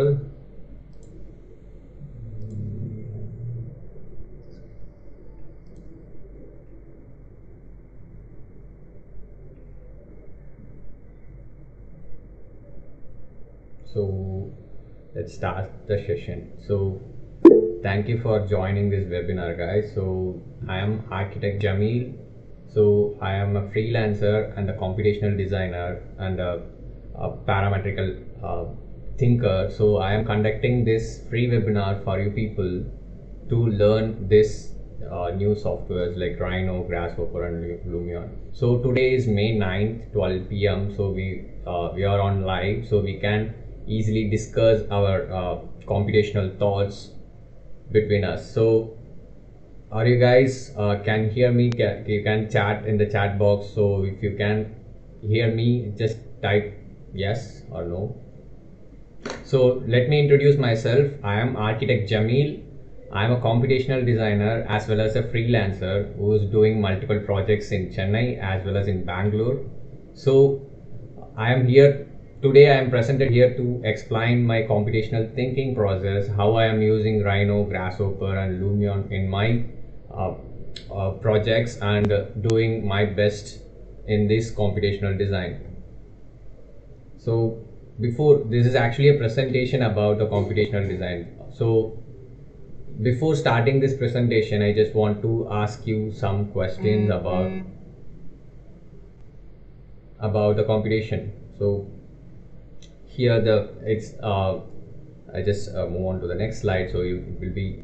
Audible? So let's start the session. So thank you for joining this webinar guys. So I am architect Jamil. So I am a freelancer and a computational designer and a, a parametrical uh, thinker. So I am conducting this free webinar for you people to learn this uh, new softwares like Rhino, Grasshopper, and Lumion. So today is May 9th, 12 p.m. So we uh, we are on live, so we can easily discuss our uh, computational thoughts between us. So are you guys uh, can hear me? Can, you can chat in the chat box. So if you can hear me, just type yes or no. So let me introduce myself. I am architect Jamil. I am a computational designer as well as a freelancer who is doing multiple projects in Chennai as well as in Bangalore. So I am here today. I am presented here to explain my computational thinking process, how I am using Rhino, Grasshopper, and Lumion in my uh, uh, projects, and doing my best in this computational design. So before this is actually a presentation about the computational design. So before starting this presentation, I just want to ask you some questions about about the computation. So here the it's uh, I just uh, move on to the next slide so you, it will be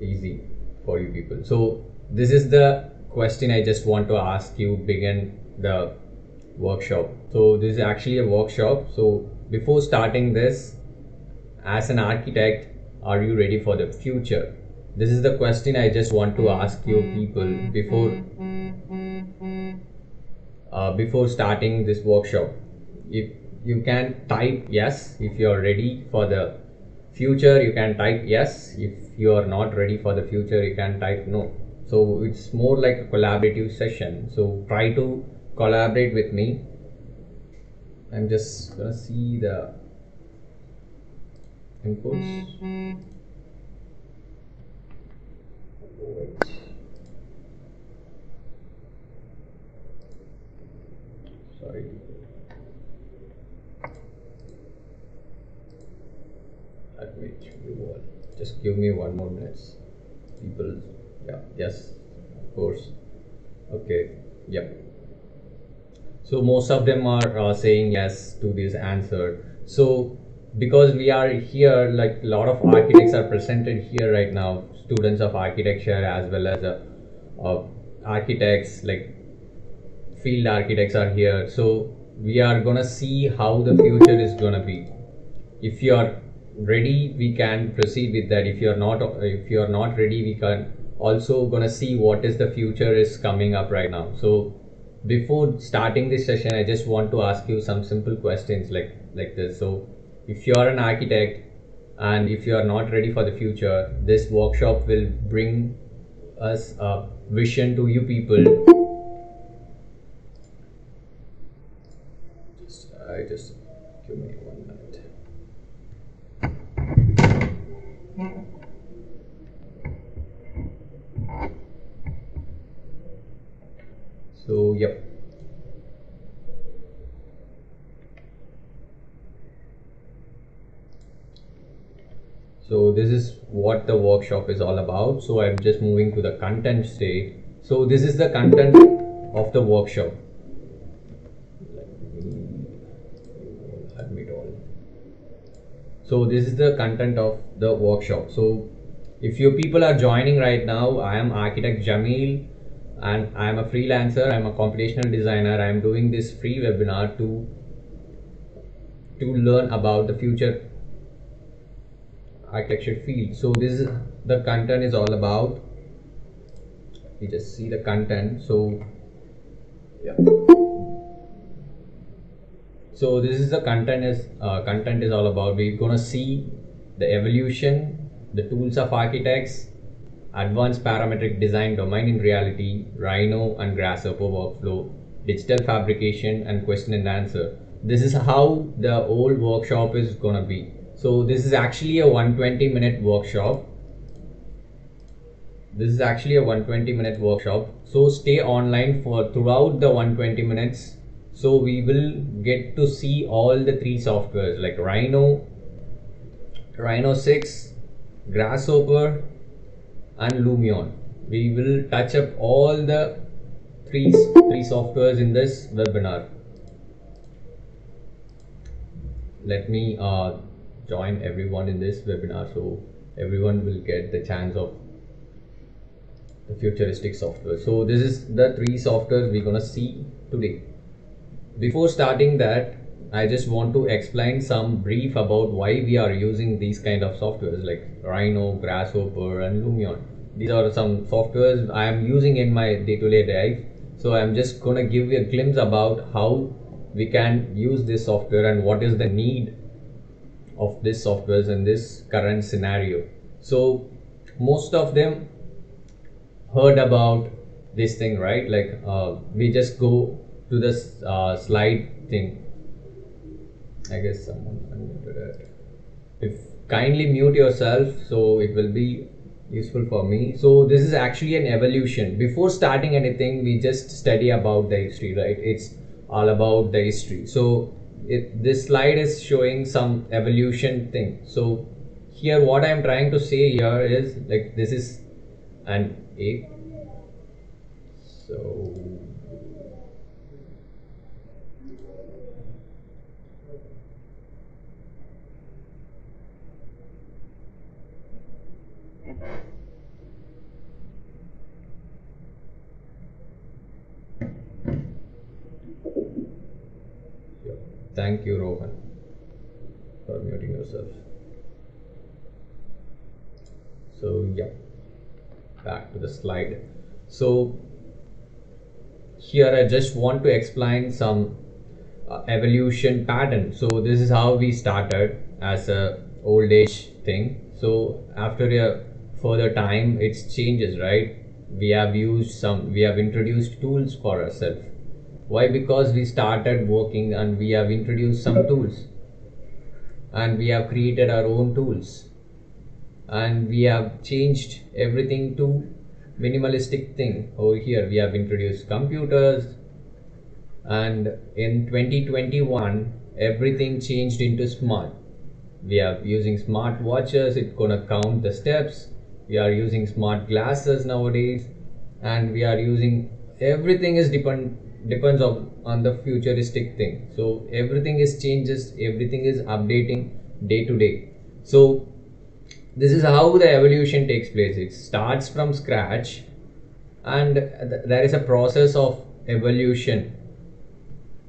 easy for you people. So this is the question I just want to ask you begin the workshop. So this is actually a workshop. So before starting this, as an architect, are you ready for the future? This is the question I just want to ask you people before uh, before starting this workshop. If you can type yes if you are ready for the future, you can type yes. If you are not ready for the future, you can type no. So it's more like a collaborative session. So try to collaborate with me. I'm just gonna see the inputs. Wait. Sorry. One. Just give me one more minute. People, yeah, yes, of course. Okay, yep. So most of them are uh, saying yes to this answer. So because we are here, like a lot of architects are presented here right now, students of architecture as well as uh, uh, architects like field architects are here. So we are gonna see how the future is gonna be. If you are ready, we can proceed with that. If you are not, if you are not ready, we can also gonna see what is the future is coming up right now. So before starting this session, I just want to ask you some simple questions like like this. So if you are an architect and if you are not ready for the future, this workshop will bring us a vision to you people just I just give me one minute. So yep. So this is what the workshop is all about. So I'm just moving to the content state. So this is the content of the workshop. Admit all. So this is the content of the workshop. So if you people are joining right now, I am architect Jamil and I am a freelancer. I'm a computational designer. I am doing this free webinar to to learn about the future architecture field. So this is the content is all about. You just see the content. So yeah. So this is the content is uh, content is all about. We're gonna see the evolution, the tools of architects, advanced parametric design domain in reality, Rhino and Grasshopper workflow, digital fabrication and question and answer. this is how the whole workshop is gonna be. So this is actually a 120 minute workshop. This is actually a 120 minute workshop. So stay online for throughout the 120 minutes. So we will get to see all the three softwares like rhino rhino 6 grasshopper and lumion. We will touch up all the three three softwares in this webinar. Let me uh, join everyone in this webinar so everyone will get the chance of the futuristic software. So this is the three softwares we're gonna see today. Before starting that I just want to explain some brief about why we are using these kind of softwares like Rhino, Grasshopper and Lumion. These are some softwares I am using in my day-to-day -day life. So I'm just gonna give you a glimpse about how we can use this software and what is the need of this softwares in this current scenario. So most of them heard about this thing, right? Like uh, we just go to this uh, slide thing I guess someone unmuted uh, it. If kindly mute yourself so it will be useful for me. So this is actually an evolution. Before starting anything, we just study about the history, right? It's all about the history. So it, this slide is showing some evolution thing. So here what I'm trying to say here is like this is an ape. So Thank you, Rohan, for muting yourself. So, yeah, back to the slide. So, here I just want to explain some uh, evolution pattern. So, this is how we started as a old age thing. So, after a further time, it changes, right? We have used some, we have introduced tools for ourselves. Why? Because we started working and we have introduced some tools. And we have created our own tools. And we have changed everything to minimalistic thing. Over here we have introduced computers. And in 2021 everything changed into smart. We are using smart watches. It's gonna count the steps we are using smart glasses nowadays and we are using everything is depend depends on, on the futuristic thing. So everything is changes everything is updating day to day. So this is how the evolution takes place. It starts from scratch and th there is a process of evolution.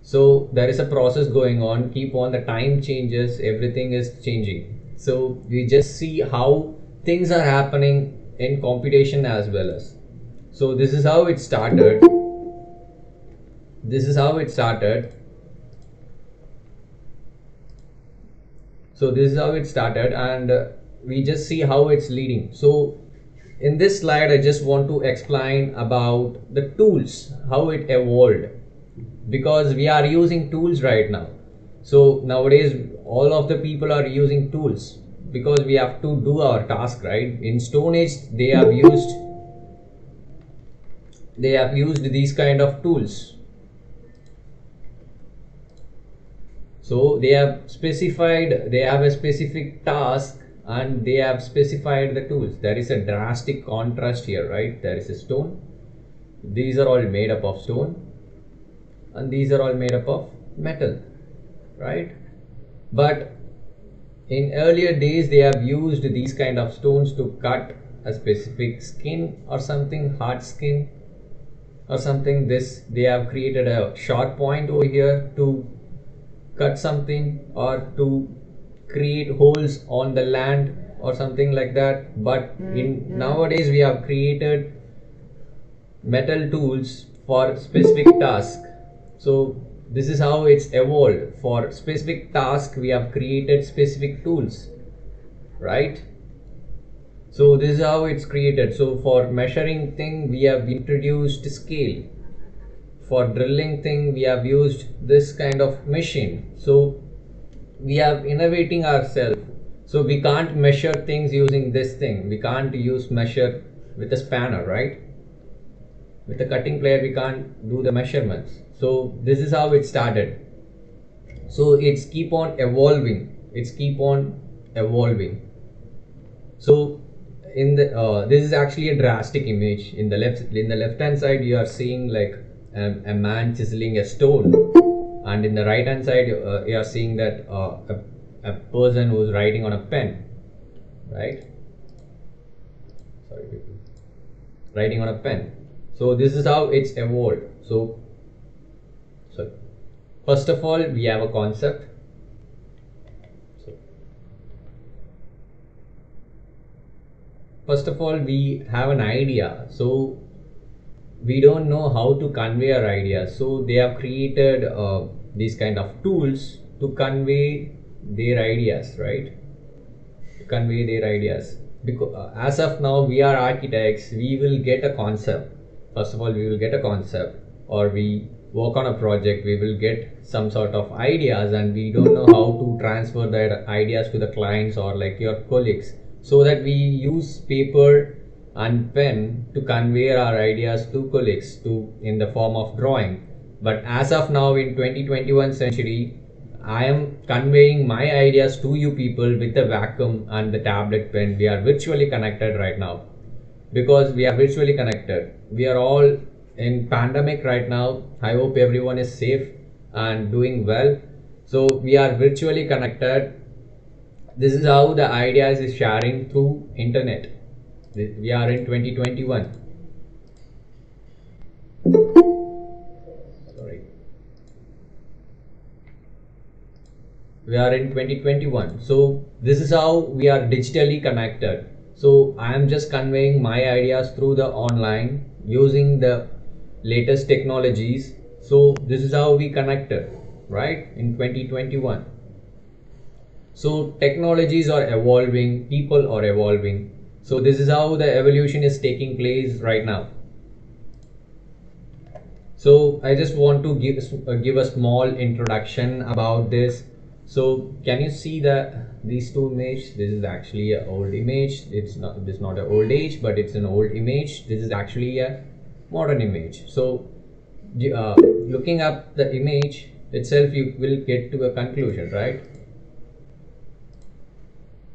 So there is a process going on. Keep on the time changes everything is changing. So we just see how things are happening in computation as well as. So this is how it started. This is how it started. So this is how it started and we just see how it's leading. So in this slide i just want to explain about the tools how it evolved. Because we are using tools right now. So nowadays all of the people are using tools because we have to do our task right? In stone age they have used they have used these kind of tools. So they have specified they have a specific task and they have specified the tools. There is a drastic contrast here right? There is a stone. These are all made up of stone. And these are all made up of metal right? But in earlier days they have used these kind of stones to cut a specific skin or something hard skin or something. This they have created a short point over here to cut something or to create holes on the land or something like that. But in mm-hmm. nowadays we have created metal tools for specific task. So this is how it's evolved. For specific task we have created specific tools right? So this is how it's created. So for measuring thing we have introduced scale. For drilling thing we have used this kind of machine. So we are innovating ourselves. So we can't measure things using this thing. We can't use measure with a spanner right? With a cutting player we can't do the measurements so this is how it started. So it's keep on evolving. It's keep on evolving. So in the uh, this is actually a drastic image. In the left in the left hand side you are seeing like a, a man chiseling a stone. And in the right hand side uh, you are seeing that uh, a, a person who's writing on a pen. Right? Sorry writing on a pen. So this is how it's evolved. So first of all we have a concept. First of all we have an idea. So we don't know how to convey our ideas so they have created uh, these kind of tools to convey their ideas right? To convey their ideas. Because uh, as of now we are architects. We will get a concept. First of all we will get a concept or we work on a project we will get some sort of ideas and we don't know how to transfer that ideas to the clients or like your colleagues. So that we use paper and pen to convey our ideas to colleagues to in the form of drawing. But as of now in 2021 century i am conveying my ideas to you people with the Wacom and the tablet pen. We are virtually connected right now. Because we are virtually connected. We are all in pandemic right now i hope everyone is safe and doing well. So we are virtually connected. This is how the ideas is sharing through internet. We are in 2021 sorry. We are in 2021 so this is how we are digitally connected. So i am just conveying my ideas through the online using the latest technologies so this is how we connected right in 2021 so technologies are evolving people are evolving so this is how the evolution is taking place right now. So I just want to give, uh, give a small introduction about this. So can you see that these two images? This is actually an old image. It's not this not an old age, but it's an old image. This is actually a modern image. So uh, looking up the image itself, you will get to a conclusion, right?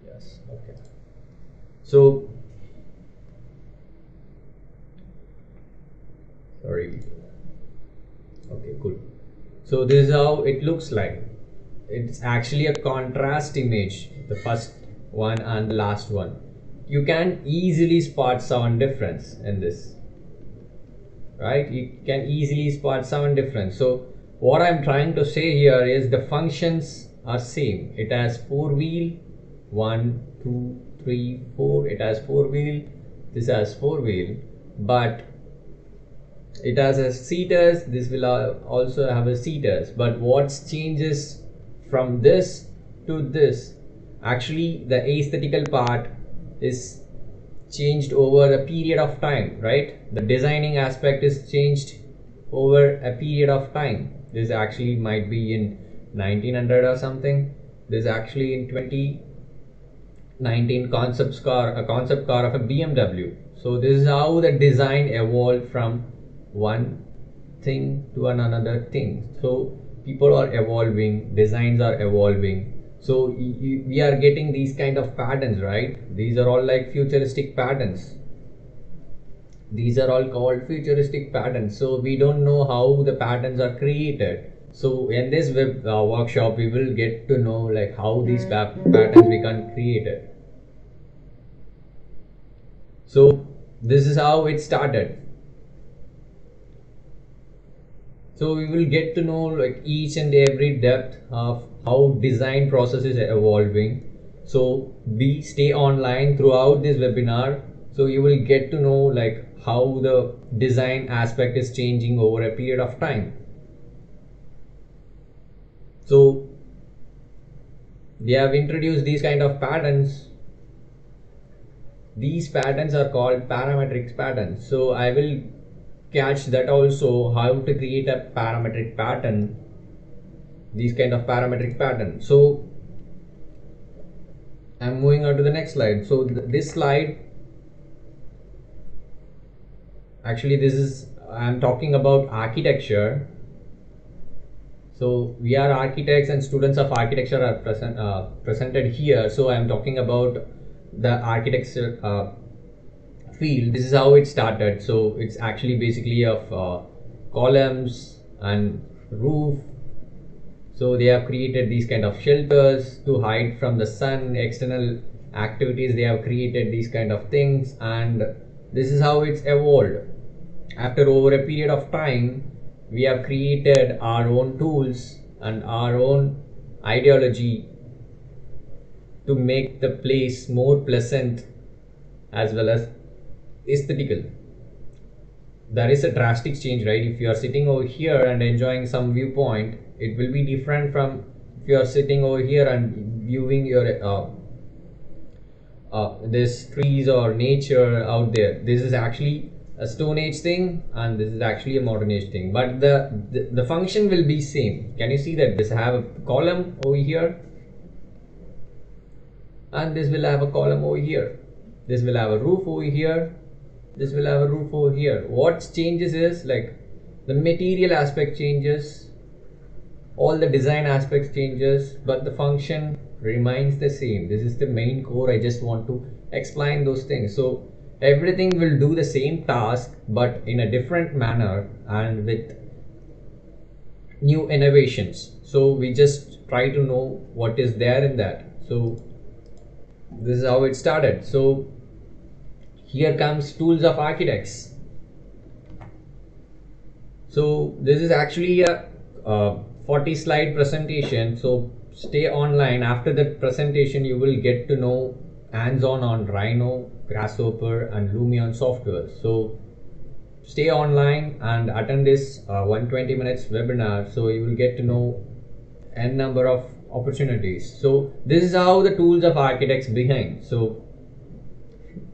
Yes, okay. So sorry okay cool so this is how it looks like it's actually a contrast image the first one and the last one you can easily spot sound difference in this right? You can easily spot sound difference. So what i'm trying to say here is the functions are same. It has four wheel one two three four. It has four wheel this has four wheel. But it has a seaters this will also have a seaters. But what changes from this to this actually the aesthetical part is changed over a period of time right? The designing aspect is changed over a period of time. This actually might be in 1900 or something. This actually in 2019 concepts car a concept car of a BMW so this is how the design evolved from one thing to another thing. So people are evolving designs are evolving so we are getting these kind of patterns right? These are all like futuristic patterns. These are all called futuristic patterns. So we don't know how the patterns are created. So in this web uh, workshop we will get to know like how these patterns become created. So this is how it started. So we will get to know like each and every depth of how design process is evolving. So be stay online throughout this webinar so you will get to know like how the design aspect is changing over a period of time. So they have introduced these kind of patterns. These patterns are called parametric patterns. So i will catch that also how to create a parametric pattern these kind of parametric pattern. So I'm moving on to the next slide. So th this slide actually this is I'm talking about architecture. So we are architects and students of architecture are present uh, presented here. So I'm talking about the architecture uh, field. This is how it started. So it's actually basically of uh, columns and roof so they have created these kind of shelters to hide from the sun external activities they have created these kind of things and this is how it's evolved. After over a period of time we have created our own tools and our own ideology to make the place more pleasant as well as aesthetical. There is a drastic change right? If you are sitting over here and enjoying some viewpoint it will be different from if you are sitting over here and viewing your uh, uh, this trees or nature out there. This is actually a stone age thing and this is actually a modern age thing. But the, the, the function will be same. Can you see that this have a column over here? And this will have a column over here. This will have a roof over here. This will have a roof over here. What changes is like the material aspect changes all the design aspects changes but the function remains the same. This is the main core. I just want to explain those things. So everything will do the same task but in a different manner and with new innovations. So we just try to know what is there in that. So this is how it started. So here comes tools of architects. So this is actually a, a 40 slide presentation so stay online after that presentation you will get to know hands-on on Rhino, Grasshopper and Lumion software. So stay online and attend this uh, 120 minutes webinar so you will get to know n number of opportunities. So this is how the tools of architects behind. So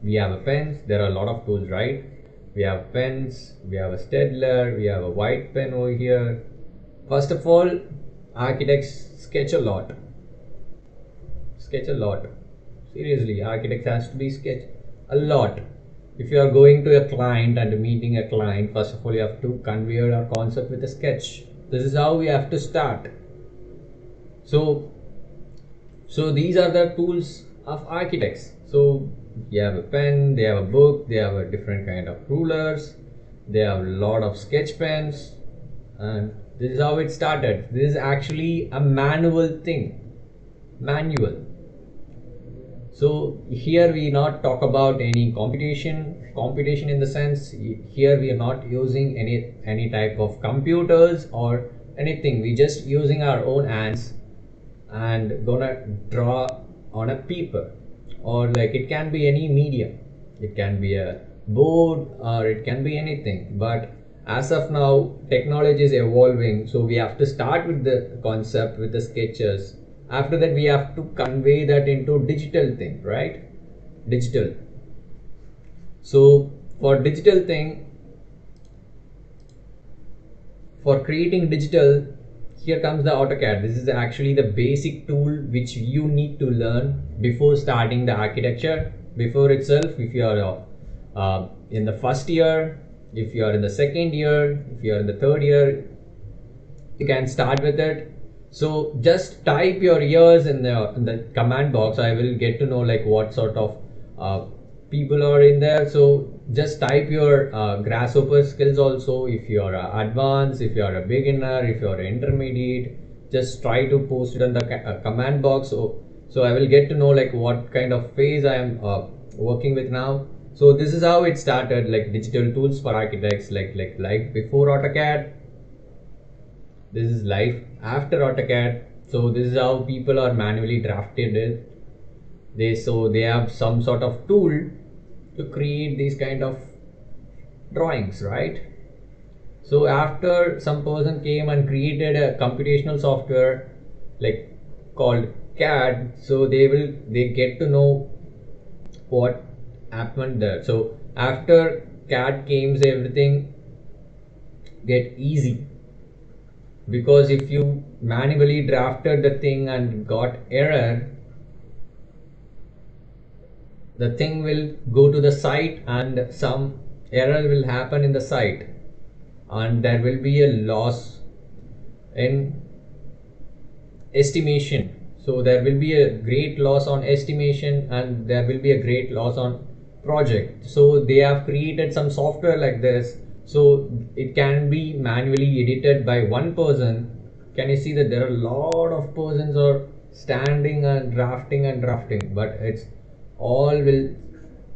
we have a pens, there are a lot of tools, right? We have pens, we have a Staedtler we have a white pen over here. First of all, architects sketch a lot. Sketch a lot. Seriously architects has to be sketch a lot. If you are going to a client and meeting a client first of all you have to convey your concept with a sketch. This is how we have to start. So so these are the tools of architects. So you have a pen they have a book they have a different kind of rulers they have a lot of sketch pens and this is how it started. This is actually a manual thing. Manual. So here we not talk about any computation. Computation in the sense here we are not using any any type of computers or anything. We just using our own hands and gonna draw on a paper. Or like it can be any medium. It can be a board or it can be anything. But as of now technology is evolving so we have to start with the concept with the sketches. After that we have to convey that into digital thing right? Digital. So for digital thing for creating digital here comes the AutoCAD. This is actually the basic tool which you need to learn before starting the architecture before itself if you are uh, in the first year if you are in the second year if you are in the third year you can start with it. So just type your years in the, in the command box. I will get to know like what sort of uh, people are in there. So just type your uh, grasshopper skills also. If you are advanced if you are a beginner if you are intermediate just try to post it in the uh, command box. So so i will get to know like what kind of phase i am uh, working with now so this is how it started like digital tools for architects like like like before autocad this is life after AutoCAD. So this is how people are manually drafted it. They so they have some sort of tool to create these kind of drawings, right? So after some person came and created a computational software like called CAD, so they will they get to know what happened there. So after CAD came, everything get easy. Because if you manually drafted the thing and got error the thing will go to the site and some error will happen in the site. And there will be a loss in estimation. So there will be a great loss on estimation and there will be a great loss on project. So they have created some software like this. So it can be manually edited by one person. Can you see that there are a lot of persons are standing and drafting and drafting but it's all will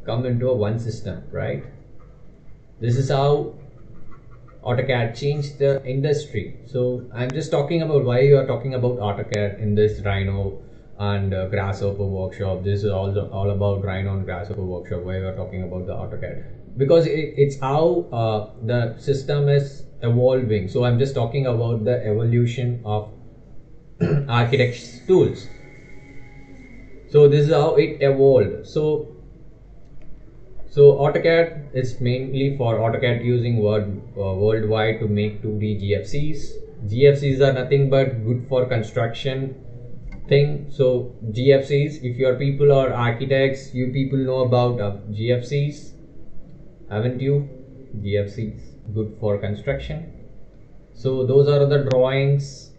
come into a one system right? This is how AutoCAD changed the industry. So I'm just talking about why you are talking about AutoCAD in this Rhino and uh, Grasshopper workshop. This is all, all about Rhino and Grasshopper workshop why we are talking about the AutoCAD because it, it's how uh, the system is evolving. So I'm just talking about the evolution of architects tools. So this is how it evolved. So so AutoCAD is mainly for AutoCAD using world, uh, worldwide to make 2D GFCs. GFCs are nothing but good for construction thing. So GFCs, if your people are architects, you people know about uh, GFCs, haven't you? GFCs, good for construction. So those are the drawings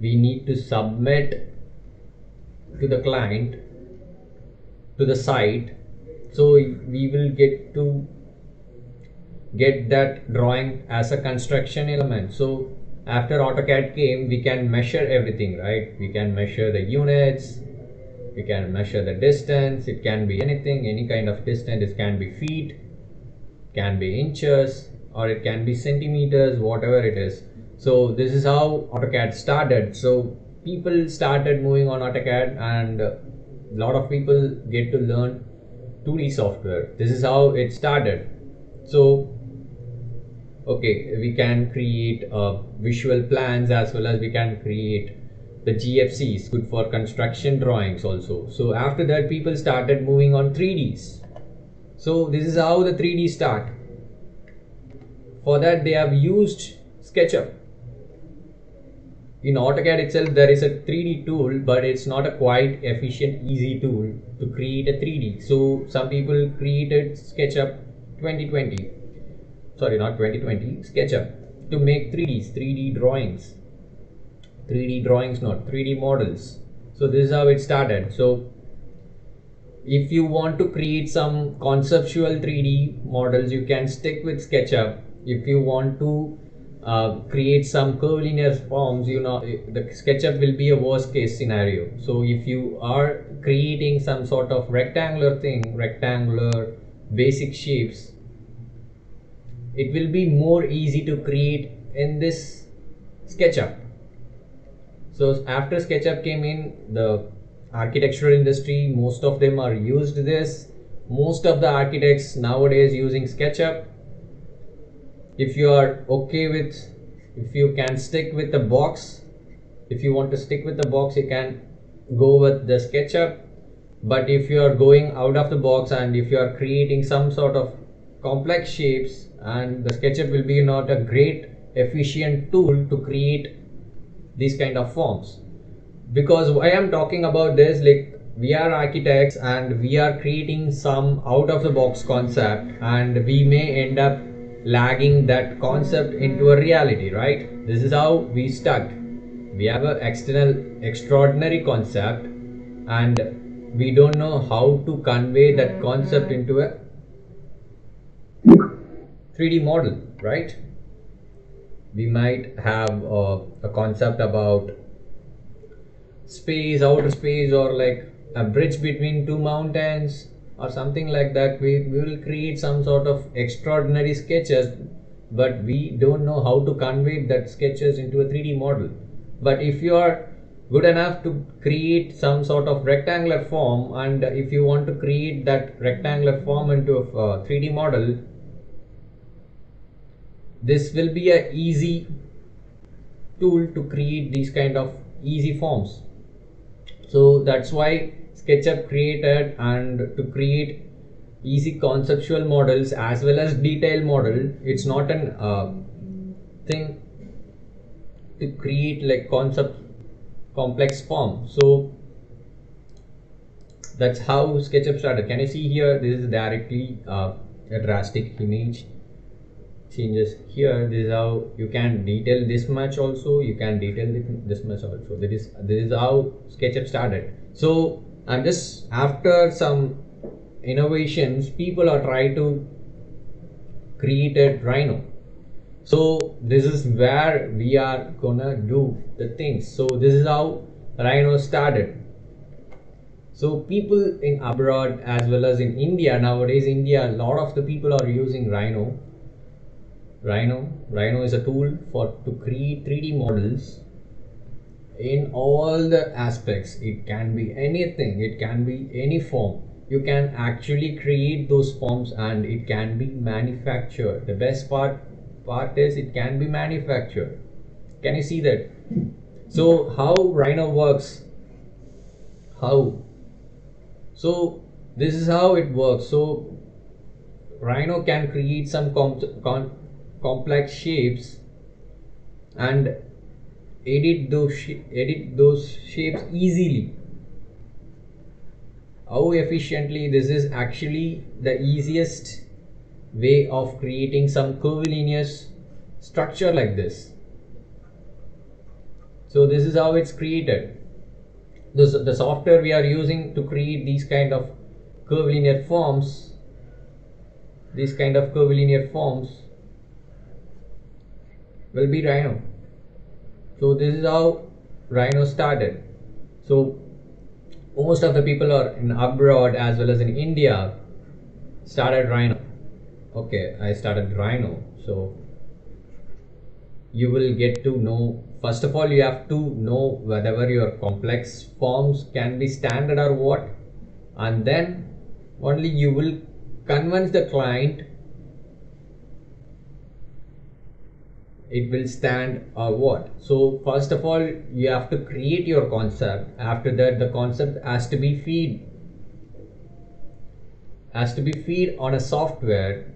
we need to submit to the client to the site so we will get to get that drawing as a construction element so after AutoCAD came we can measure everything right we can measure the units we can measure the distance it can be anything any kind of distance it can be feet can be inches or it can be centimeters whatever it is so this is how AutoCAD started so people started moving on AutoCAD and a lot of people get to learn 2D software. This is how it started. So, okay, we can create uh, visual plans as well as we can create the GFCs, good for construction drawings also. So after that, people started moving on 3Ds. So this is how the 3D start. For that, they have used SketchUp in AutoCAD itself there is a 3D tool but it's not a quite efficient easy tool to create a 3D so some people created SketchUp 2020 sorry not 2020 SketchUp. To make 3Ds 3D drawings. 3D drawings not 3D models. So this is how it started. So if you want to create some conceptual 3D models you can stick with SketchUp. If you want to uh, create some curvilinear forms you know the SketchUp will be a worst case scenario. So if you are creating some sort of rectangular thing rectangular basic shapes it will be more easy to create in this SketchUp. So after SketchUp came in the architectural industry most of them are used this. Most of the architects nowadays using SketchUp. If you are okay with if you can stick with the box if you want to stick with the box you can go with the SketchUp. But if you are going out of the box and if you are creating some sort of complex shapes and the SketchUp will be not a great efficient tool to create these kind of forms. Because why I'm talking about this like we are architects and we are creating some out of the box concept and we may end up lagging that concept into a reality right? This is how we stuck. We have an external extraordinary concept and we don't know how to convey that concept into a 3d model right? We might have a, concept about space outer space or like a bridge between two mountains or something like that. We, we will create some sort of extraordinary sketches but we don't know how to convey that sketches into a 3d model. But if you are good enough to create some sort of rectangular form and if you want to create that rectangular form into a 3d uh, model this will be a easy tool to create these kind of easy forms. So that's why SketchUp created and to create easy conceptual models as well as detailed model it's not an uh, thing to create like concept complex form. So that's how SketchUp started. Can you see here? This is directly uh, a drastic image changes here this is how you can detail this much also you can detail this much also. That is this is how SketchUp started. So I'm just after some innovations people are trying to create a Rhino. So this is where we are gonna do the things. So this is how Rhino started. So people in abroad as well as in India nowadays India a lot of the people are using Rhino Rhino. Rhino is a tool for to create 3D models in all the aspects. It can be anything. It can be any form. You can actually create those forms and it can be manufactured. The best part part is it can be manufactured. Can you see that? So how rhino works? How? So this is how it works. So rhino can create some com com complex shapes and edit those edit those shapes easily. How efficiently this is actually the easiest way of creating some curvilinear structure like this. So this is how it's created. This, the software we are using to create these kind of curvilinear forms these kind of curvilinear forms will be Rhino. So this is how Rhino started. So most of the people are in abroad as well as in India started Rhino. Okay I started Rhino. So you will get to know first of all you have to know whether your complex forms can be standard or what. And then only you will convince the client it will stand or what? So first of all you have to create your concept. After that the concept has to be feed. Has to be feed on a software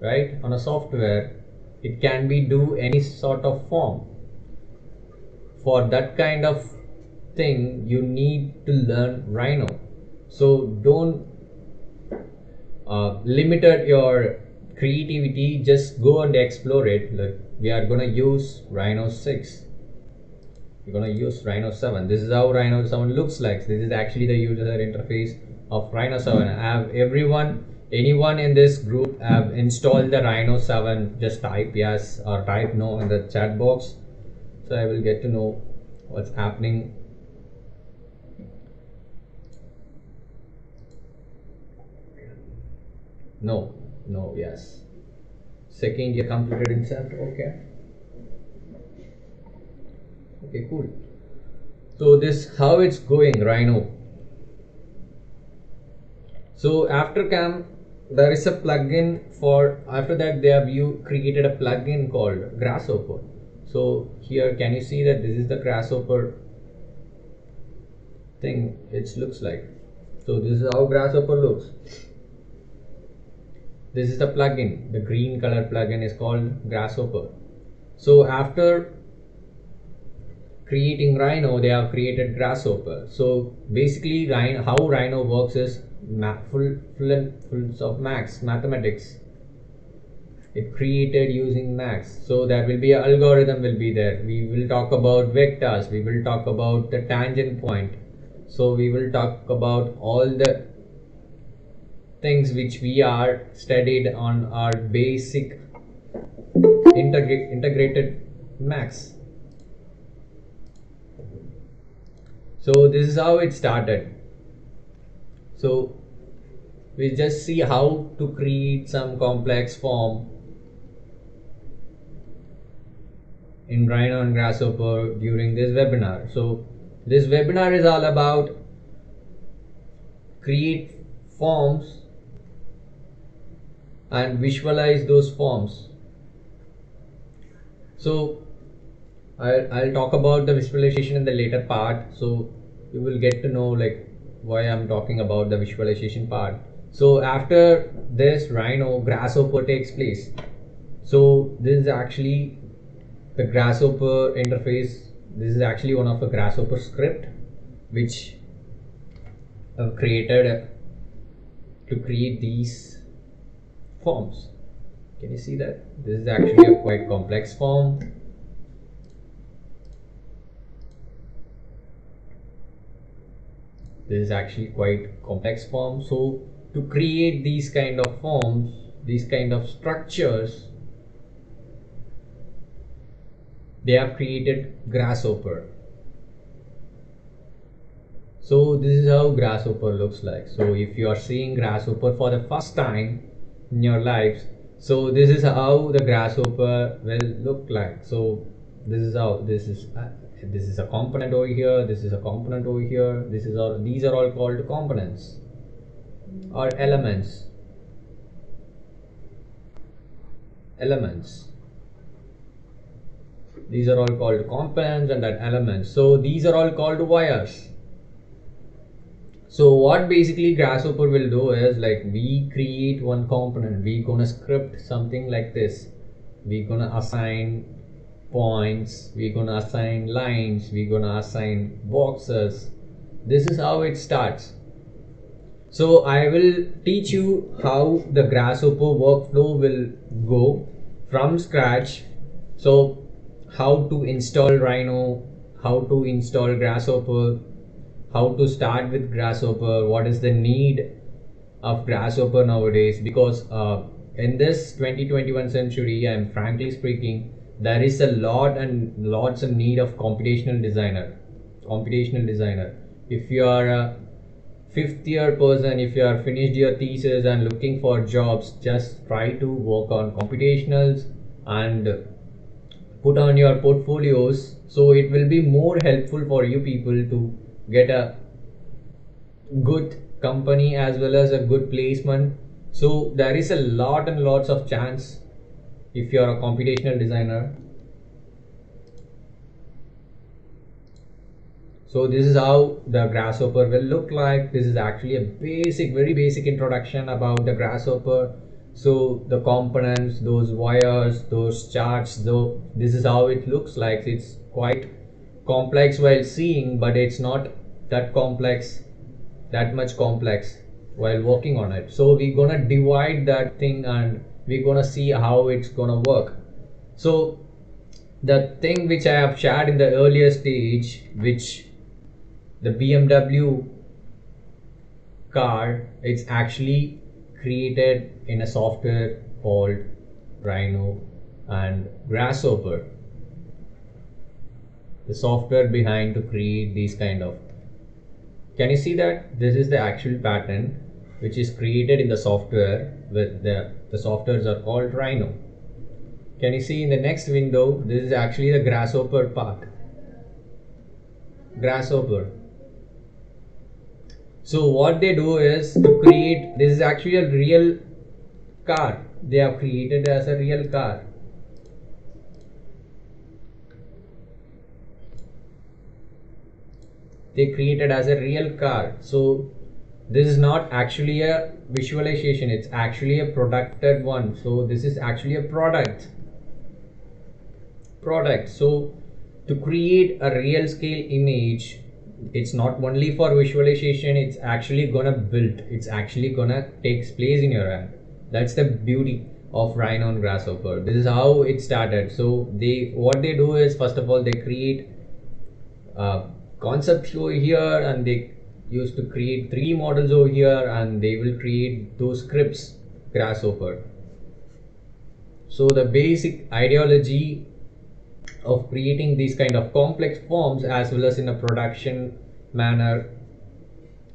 right? On a software it can be do any sort of form. For that kind of thing you need to learn rhino. So don't uh, limit your creativity just go and explore it. Like we are gonna use Rhino 6 we're gonna use Rhino 7 this is how Rhino 7 looks like. This is actually the user interface of Rhino 7 I have everyone anyone in this group have installed the Rhino 7 just type yes or type no in the chat box. So I will get to know what's happening. No no yes. Second year completed in SAP okay. Okay cool. So this how it's going Rhino? So after camp there is a plugin for after that they have you created a plugin called grasshopper. So here can you see that this is the grasshopper thing it looks like? So this is how grasshopper looks this is the plugin. The green color plugin is called grasshopper. So after creating rhino they have created grasshopper. So basically rhino, how rhino works is full, full, full of max mathematics. It created using max so there will be an algorithm will be there. We will talk about vectors. We will talk about the tangent point. So we will talk about all the things which we are studied on our basic integra integrated max so this is how it started so we just see how to create some complex form in Rhino and Grasshopper during this webinar. So this webinar is all about create forms and visualize those forms. So I'll, I'll talk about the visualization in the later part. So you will get to know like why I'm talking about the visualization part. So after this rhino grasshopper takes place so this is actually the grasshopper interface. This is actually one of the grasshopper script which I've created to create these forms. Can you see that? This is actually a quite complex form. This is actually quite complex form. So to create these kind of forms these kind of structures they have created grasshopper. So this is how grasshopper looks like. So if you are seeing grasshopper for the first time in your lives. So this is how the grasshopper will look like. So this is how this is uh, this is a component over here this is a component over here this is all these are all called components or elements. Elements. These are all called components and elements. So these are all called wires so what basically grasshopper will do is like we create one component. We're gonna script something like this. We're gonna assign points. We're gonna assign lines. We're gonna assign boxes. This is how it starts. So I will teach you how the grasshopper workflow will go from scratch. So how to install Rhino how to install grasshopper how to start with grasshopper what is the need of grasshopper nowadays? Because uh, in this 2021 century i'm frankly speaking there is a lot and lots of need of computational designer computational designer. If you are a fifth year person if you are finished your thesis and looking for jobs just try to work on computationals and put on your portfolios so it will be more helpful for you people to get a good company as well as a good placement. So there is a lot and lots of chance if you are a computational designer. So this is how the grasshopper will look like. This is actually a basic very basic introduction about the grasshopper. So the components those wires those charts though this is how it looks like. It's quite complex while seeing but it's not that complex that much complex while working on it. So we're gonna divide that thing and we're gonna see how it's gonna work. So the thing which I have shared in the earlier stage which the BMW car it's actually created in a software called Rhino and Grasshopper the software behind to create these kind of can you see that this is the actual pattern which is created in the software with the, the softwares are called Rhino. Can you see in the next window, this is actually the grasshopper part. Grasshopper. So what they do is to create, this is actually a real car. They have created as a real car. They created as a real car. So this is not actually a visualization it's actually a producted one. So this is actually a product. Product. So to create a real scale image it's not only for visualization it's actually gonna build it's actually gonna takes place in your hand. That's the beauty of rhino and grasshopper. This is how it started. So they what they do is first of all they create a concept over here and they used to create 3D models over here and they will create those scripts grasshopper. So the basic ideology of creating these kind of complex forms as well as in a production manner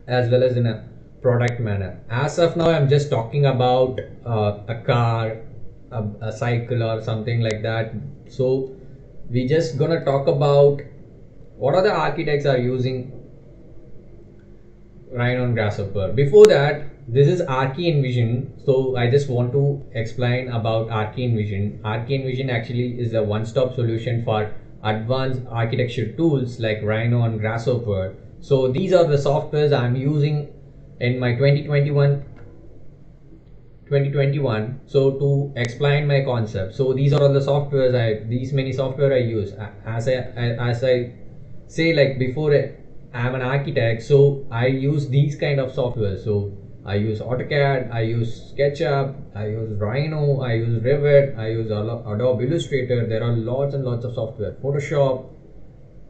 as well as in a product manner. As of now i'm just talking about uh, a car a, a cycle or something like that. So we just gonna talk about what other architects are using Rhino and Grasshopper. Before that, this is Archi Envision. So I just want to explain about Archi Envision. Archi Envision actually is a one-stop solution for advanced architecture tools like Rhino and Grasshopper. So these are the softwares I'm using in my 2021 2021 so to explain my concept so these are all the softwares i these many software i use as i as i say like before i'm an architect so i use these kind of software. So i use autocad i use sketchup i use rhino i use revit i use adobe illustrator. There are lots and lots of software. Photoshop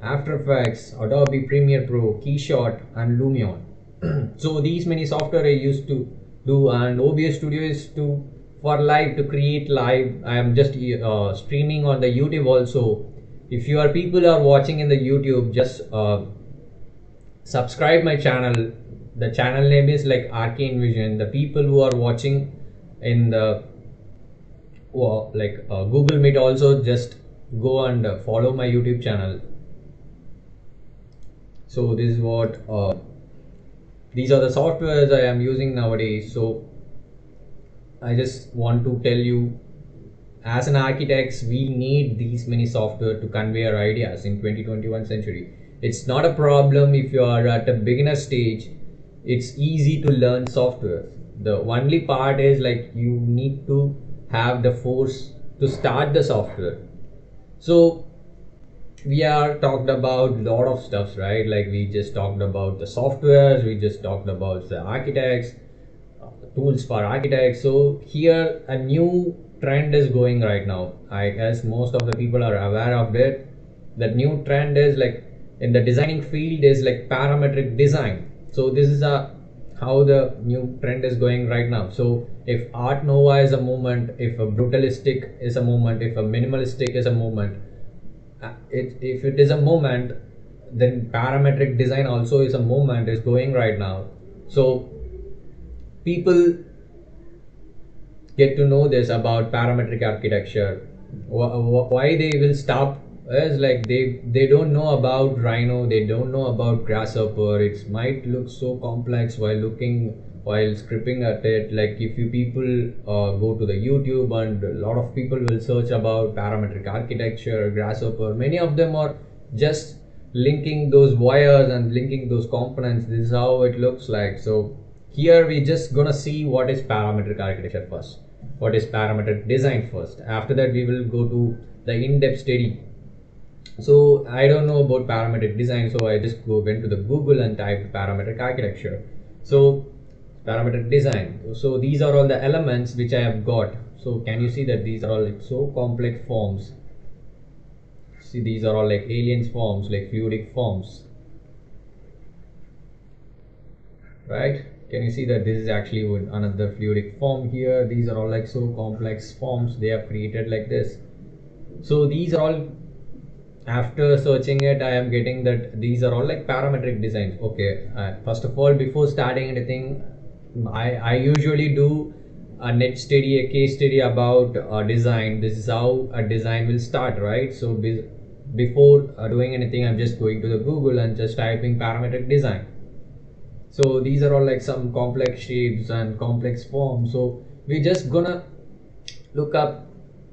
after effects adobe premiere pro keyshot and lumion. So these many software i used to do and OBS Studio is to for live to create live. I am just uh, streaming on the YouTube also if you are people are watching in the YouTube just uh, subscribe my channel. The channel name is like Archi Envision the people who are watching in the well, like uh, Google Meet also just go and follow my YouTube channel. So this is what uh, these are the softwares I am using nowadays. So I just want to tell you as an architects we need these many software to convey our ideas in 2021 century. It's not a problem if you are at a beginner stage. It's easy to learn software. The only part is like you need to have the force to start the software. So we are talked about a lot of stuffs right? Like we just talked about the softwares we just talked about the architects uh, tools for architects. So here a new trend is going right now. I guess most of the people are aware of it. That new trend is like in the designing field is like parametric design. So this is a how the new trend is going right now. So if Art Nouveau is a movement if a brutalistic is a movement if a minimalistic is a movement uh, it, if it is a moment then parametric design also is a movement is going right now. So people get to know this about parametric architecture. Why they will stop is like they they don't know about rhino they don't know about grasshopper. It might look so complex while looking while scripting at it. Like if you people uh, go to the youtube and a lot of people will search about parametric architecture grasshopper many of them are just linking those wires and linking those components. This is how it looks like. So here we're just gonna see what is parametric architecture first what is parametric design first. After that we will go to the in-depth study. So i don't know about parametric design so i just go went to the google and typed parametric architecture. So parametric design. So these are all the elements which I have got. So can you see that these are all like so complex forms? See these are all like aliens forms like fluidic forms. Right can you see that this is actually another fluidic form here these are all like so complex forms they have created like this so these are all after searching it i am getting that these are all like parametric designs okay uh, first of all before starting anything I, I usually do a net study, a case study about a design. This is how a design will start, right? So be, before uh, doing anything, I'm just going to the Google and just typing parametric design. So these are all like some complex shapes and complex forms. So we're just gonna look up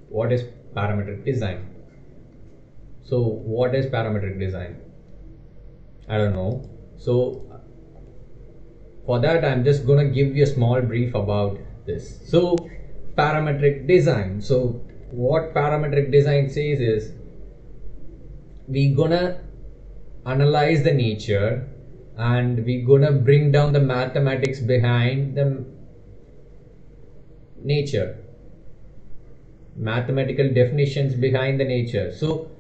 what is parametric design. So what is parametric design? I don't know. So for that I'm just gonna give you a small brief about this so parametric design so what parametric design says is we're gonna analyze the nature and we're gonna bring down the mathematics behind the nature. Mathematical definitions behind the nature. So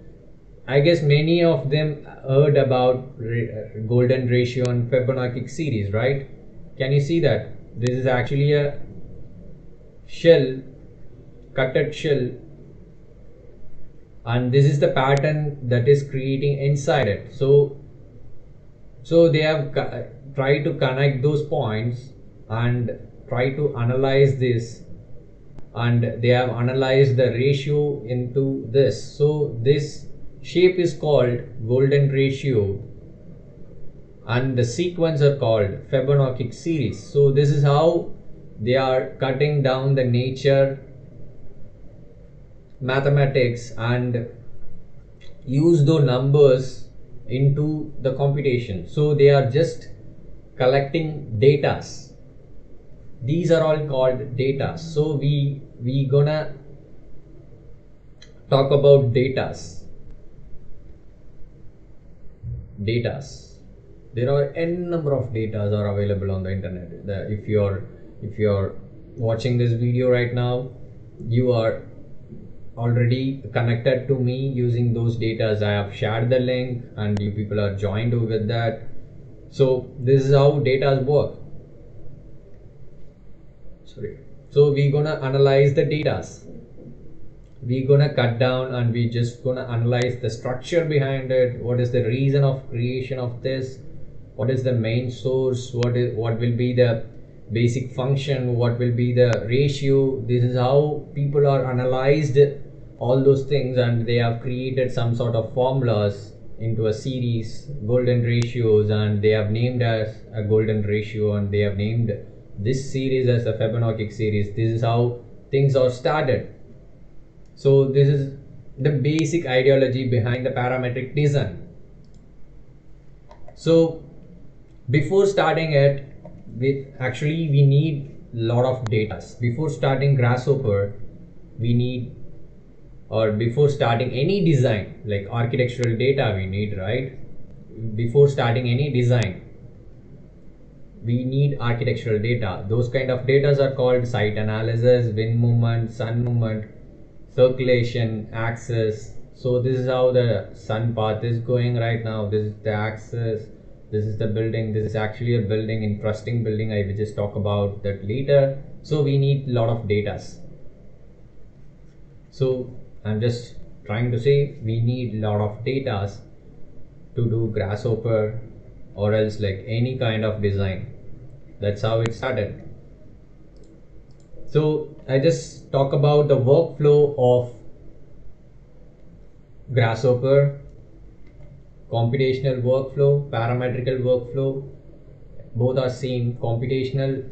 I guess many of them heard about uh, golden ratio and Fibonacci series, right? can you see that? This is actually a shell cutted shell and this is the pattern that is creating inside it. So so they have uh, tried to connect those points and try to analyze this and they have analyzed the ratio into this so this shape is called golden ratio and the sequence are called Fibonacci series. So this is how they are cutting down the nature mathematics and use those numbers into the computation. So they are just collecting datas. These are all called data so we we gonna talk about datas. Datas. There are n number of datas are available on the internet. The, if you're if you're watching this video right now you are already connected to me using those data i have shared the link and you people are joined with that. So this is how data work. Sorry. So we're gonna analyze the data we're gonna cut down and we just gonna analyze the structure behind it. What is the reason of creation of this? What is the main source? What is what will be the basic function? What will be the ratio? This is how people are analyzed all those things and they have created some sort of formulas into a series golden ratios and they have named as a golden ratio and they have named this series as a Fibonacci series. This is how things are started. So this is the basic ideology behind the parametric design. So before starting it we actually we need a lot of data. Before starting grasshopper we need or before starting any design like architectural data we need right? Before starting any design we need architectural data. Those kind of data are called site analysis wind movement sun movement circulation axis. So this is how the sun path is going right now. This is the axis. This is the building. This is actually a building interesting building i will just talk about that later. So we need a lot of data. So I'm just trying to say we need a lot of data to do grasshopper or else like any kind of design. That's how it started. So I just talk about the workflow of grasshopper computational workflow parametrical workflow. Both are same computational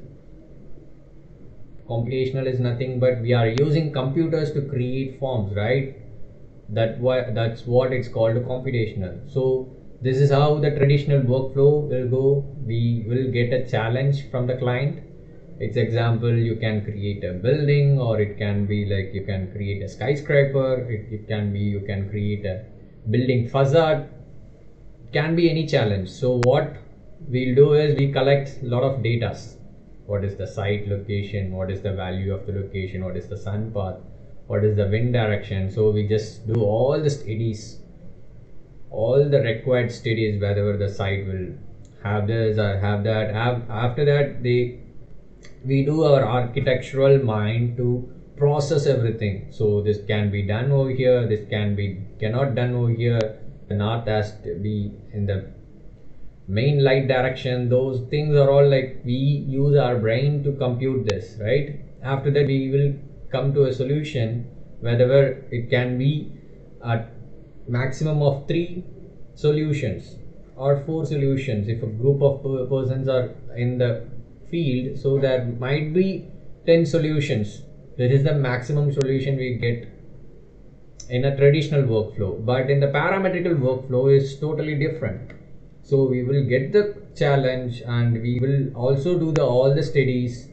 computational is nothing but we are using computers to create forms right? That why that's what it's called computational. So this is how the traditional workflow will go. We will get a challenge from the client. It's example you can create a building or it can be like you can create a skyscraper. It, it can be you can create a building facade. Can be any challenge. So what we'll do is we collect a lot of data what is the site location what is the value of the location what is the sun path what is the wind direction. So we just do all the studies all the required studies whether the site will have this or have that. After that they we do our architectural mind to process everything. So this can be done over here this can be cannot done over here. The north has to be in the main light direction those things are all like we use our brain to compute this right? After that we will come to a solution wherever it can be a maximum of three solutions or four solutions. If a group of persons are in the field so there might be 10 solutions. This is the maximum solution we get in a traditional workflow. But in the parametrical workflow is totally different so we will get the challenge and we will also do the all the studies.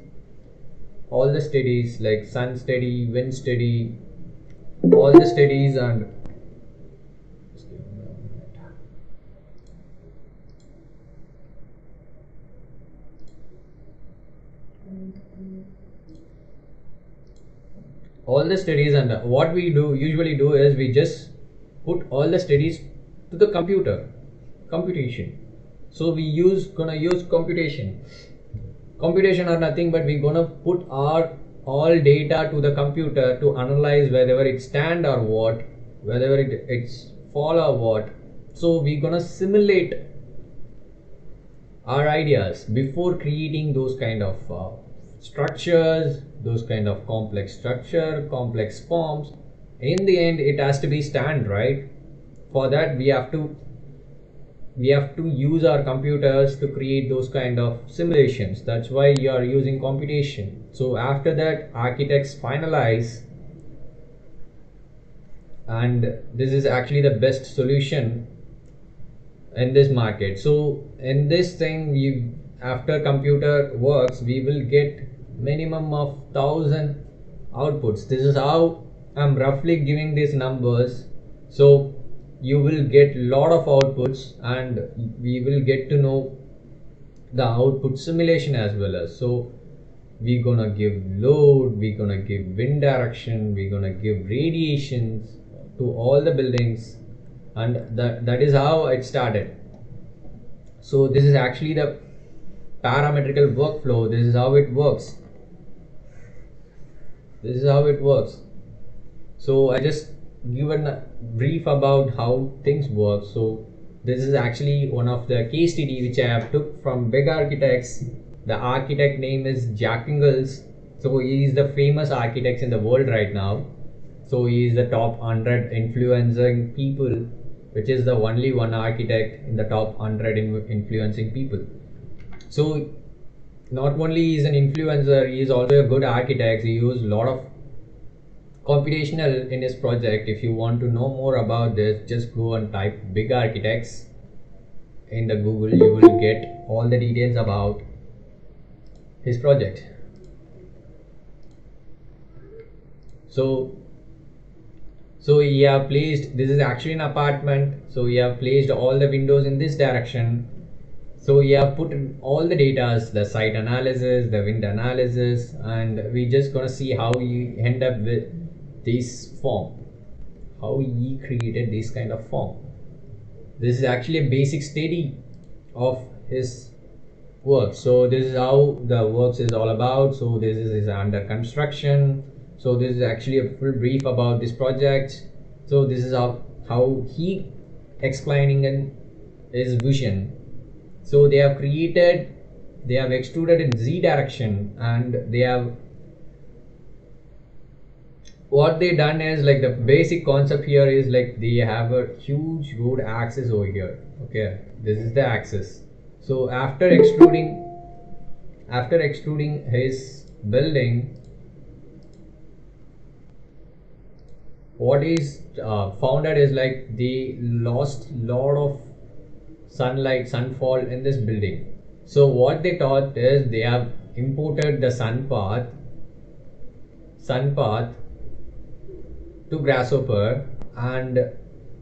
All the studies like sun study wind study all the studies and all the studies and what we do usually do is we just put all the studies to the computer computation. So we use gonna use computation. Computation are nothing but we gonna put our all data to the computer to analyze whether it stand or what whether it, it's fall or what. So we gonna simulate our ideas before creating those kind of uh, structures those kind of complex structure complex forms. In the end it has to be stand right? For that we have to we have to use our computers to create those kind of simulations. That's why you are using computation. So after that architects finalize and this is actually the best solution in this market. So in this thing we after computer works we will get minimum of 1000 outputs. This is how i'm roughly giving these numbers. So you will get lot of outputs and we will get to know the output simulation as well as. So we're gonna give load we're gonna give wind direction we're gonna give radiations to all the buildings and that that is how it started. So this is actually the parametrical workflow. This is how it works. This is how it works. So i just given brief about how things work. So this is actually one of the case study which i have took from big architects. The architect name is Bjarke Ingels so he is the famous architect in the world right now. So he is the top 100 influencing people which is the only one architect in the top 100 influencing people. So not only is an influencer he is also a good architect. He used a lot of computational in his project if you want to know more about this just go and type big architects in the google. You will get all the details about his project. So so we have placed this is actually an apartment. So we have placed all the windows in this direction. So we have put all the data the site analysis the wind analysis and we just gonna see how you end up with this form. How he created this kind of form. This is actually a basic study of his work. So this is how the works is all about. So this is, under construction. So this is actually a full brief about this project. So this is how how he explaining in his vision. So they have created they have extruded in z direction and they have what they done is like the basic concept here is like they have a huge road axis over here okay? This is the axis. So after extruding after extruding his building what is uh, found out is like they lost lot of sunlight sunfall in this building. So what they thought is they have imported the sun path sun path to grasshopper and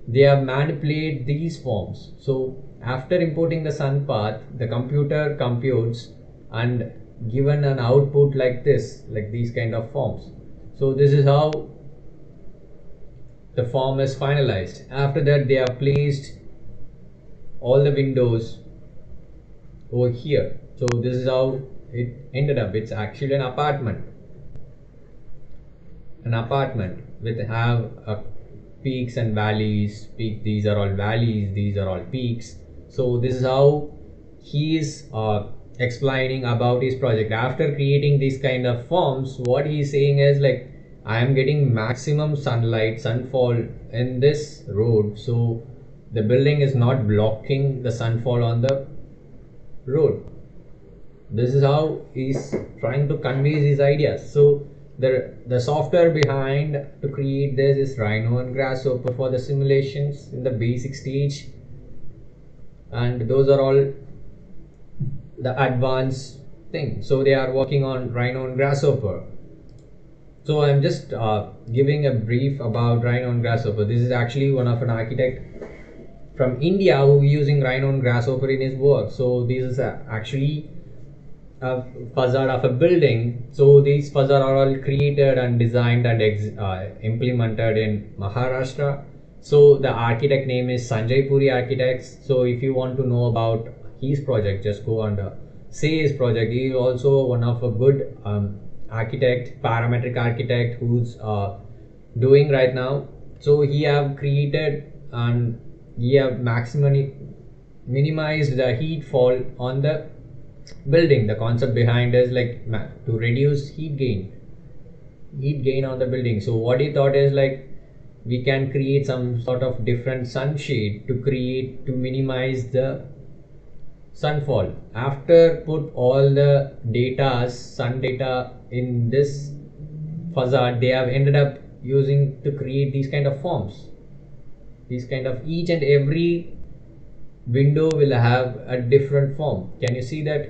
they have manipulated these forms. So after importing the sun path the computer computes and given an output like this like these kind of forms. So this is how the form is finalized. After that they have placed all the windows over here. So this is how it ended up. It's actually an apartment. An apartment with have a peaks and valleys peak these are all valleys these are all peaks. So this is how he is uh, explaining about his project. After creating these kind of forms what he is saying is like i am getting maximum sunlight sunfall in this road so the building is not blocking the sunfall on the road. This is how he's trying to convey his ideas. So the, the software behind to create this is Rhino and Grasshopper for the simulations in the basic stage and those are all the advanced thing. So they are working on Rhino and Grasshopper so I'm just uh, giving a brief about Rhino and Grasshopper this is actually one of an architect from India who using Rhino and Grasshopper in his work. So this is actually a facade of a building. So these facades are all created and designed and uh, implemented in Maharashtra. So the architect name is Sanjay Puri Architects. So if you want to know about his project, just go and say his project. He is also one of a good um, architect, parametric architect who's uh, doing right now. So he have created and he have maximally minimized the heat fall on the building. The concept behind is like to reduce heat gain. Heat gain on the building. So what he thought is like we can create some sort of different sunshade to create to minimize the sunfall. After put all the data sun data in this facade they have ended up using to create these kind of forms. These kind of each and every window will have a different form. Can you see that?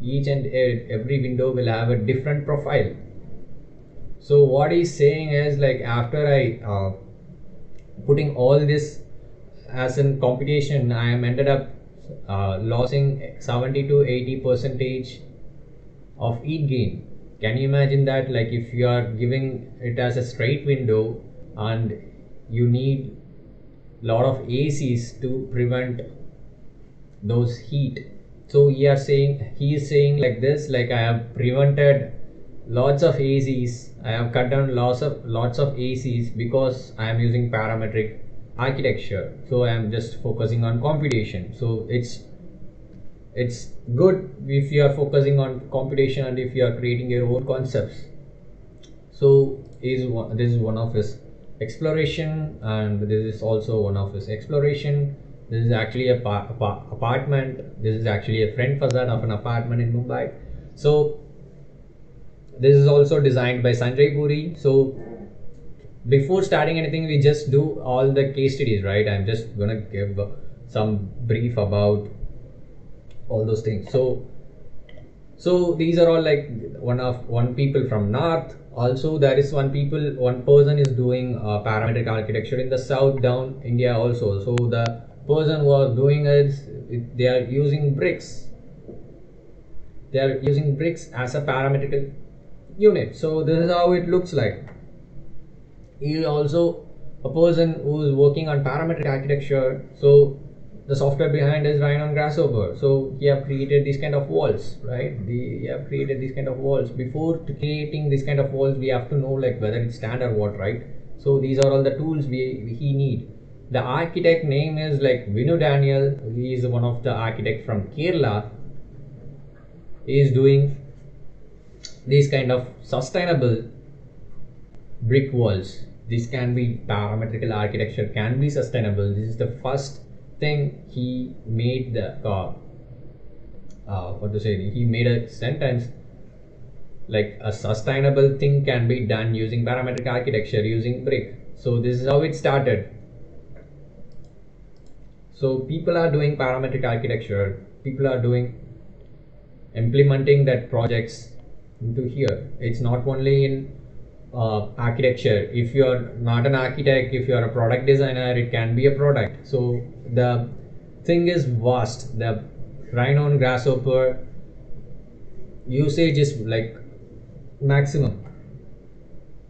Each and every window will have a different profile. So what he's saying is like after i uh, putting all this as in computation i am ended up uh, losing 70 to 80 percentage of heat gain. Can you imagine that? Like if you are giving it as a straight window and you need a lot of acs to prevent those heat. So he are saying he is saying like this like i have prevented lots of acs i have cut down lots of lots of acs because i am using parametric architecture. So i am just focusing on computation. So it's it's good if you are focusing on computation and if you are creating your own concepts. So is one, this is one of his exploration and this is also one of his exploration this is actually a pa- pa- apartment. This is actually a front facade of an apartment in mumbai. So this is also designed by sanjay puri. So before starting anything we just do all the case studies right? I'm just gonna give some brief about all those things. So so these are all like one of one people from north. Also there is one people one person is doing uh, parametric architecture in the south down india also. So the person who are doing it they are using bricks they are using bricks as a parametrical unit so this is how it looks like he also a person who is working on parametric architecture so the software behind is Rhino and Grasshopper. So he have created these kind of walls, right? He have created these kind of walls. Before creating this kind of walls, we have to know like whether it's stand or what, right? So these are all the tools we he need. The architect name is like Vinu Daniel. He is one of the architect from Kerala. He is doing these kind of sustainable brick walls. This can be parametrical architecture, can be sustainable. This is the first thing he made the uh, uh, what to say he made a sentence like a sustainable thing can be done using parametric architecture using brick so this is how it started so people are doing parametric architecture. People are doing implementing that projects into here. It's not only in uh, architecture. If you're not an architect if you're a product designer it can be a product. So the thing is vast. The rhino and grasshopper usage is like maximum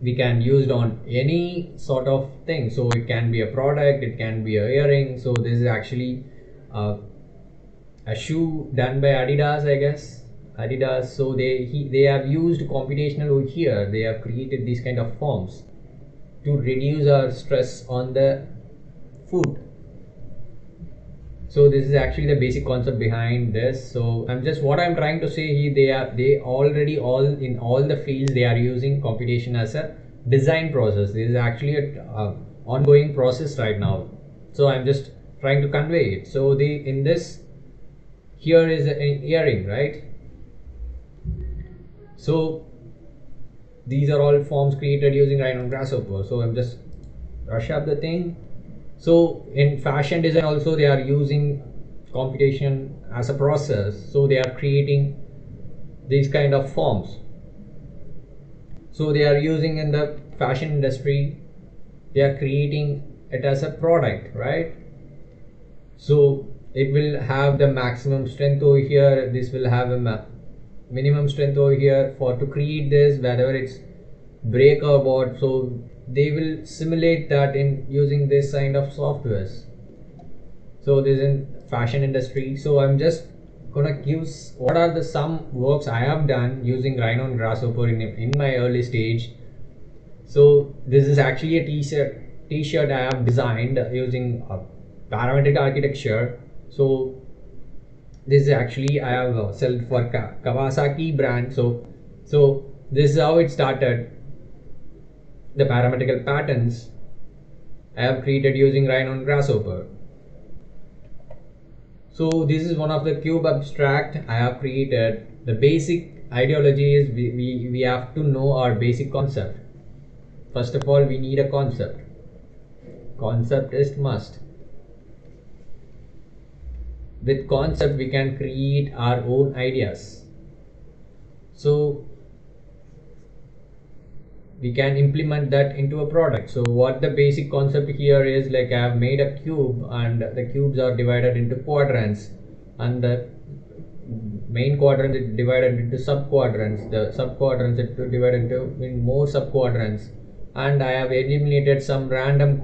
we can use it on any sort of thing. So it can be a product it can be a earring. So this is actually uh, a shoe done by adidas i guess. Adidas so they he, they have used computational over here. They have created these kind of forms to reduce our stress on the so this is actually the basic concept behind this. So i'm just what i'm trying to say here they are they already all in all the fields they are using computation as a design process. This is actually a ongoing process right now. So i'm just trying to convey it. So the in this here is an earring right? So these are all forms created using rhino grasshopper so i'm just rush up the thing so in fashion design also they are using computation as a process. So they are creating these kind of forms. So they are using in the fashion industry they are creating it as a product right? So it will have the maximum strength over here. This will have a minimum strength over here. For to create this whether it's break or what so they will simulate that in using this kind of softwares. So this in fashion industry. So i'm just gonna give what are the some works i have done using rhino and grasshopper in, in my early stage. So this is actually a t-shirt t-shirt i have designed using a parametric architecture. So this is actually i have uh, sold for kawasaki brand. So so this is how it started the parametrical patterns I have created using Rhino and Grasshopper. So this is one of the cube abstract I have created. The basic ideology is we, we, we have to know our basic concept. First of all, we need a concept. Concept is must. With concept, we can create our own ideas. so we can implement that into a product. So what the basic concept here is like i have made a cube and the cubes are divided into quadrants. And the main quadrant is divided into sub quadrants the sub quadrants are divided into in more sub quadrants and i have eliminated some random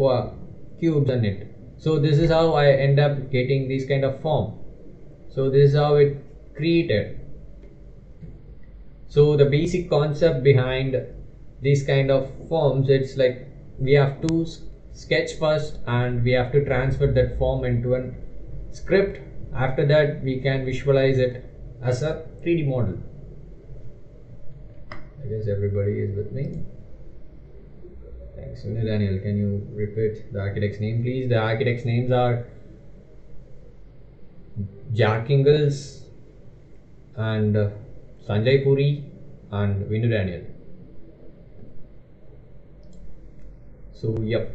cubes in it. So this is how i end up getting this kind of form. So this is how it created. So the basic concept behind these kind of forms it's like we have to sketch first and we have to transfer that form into a script. After that we can visualize it as a 3d model. I guess everybody is with me. Thanks daniel can you repeat the architect's name please? The architect's names are Bjarke Ingels and uh, sanjay puri and Vinu Daniel. So yep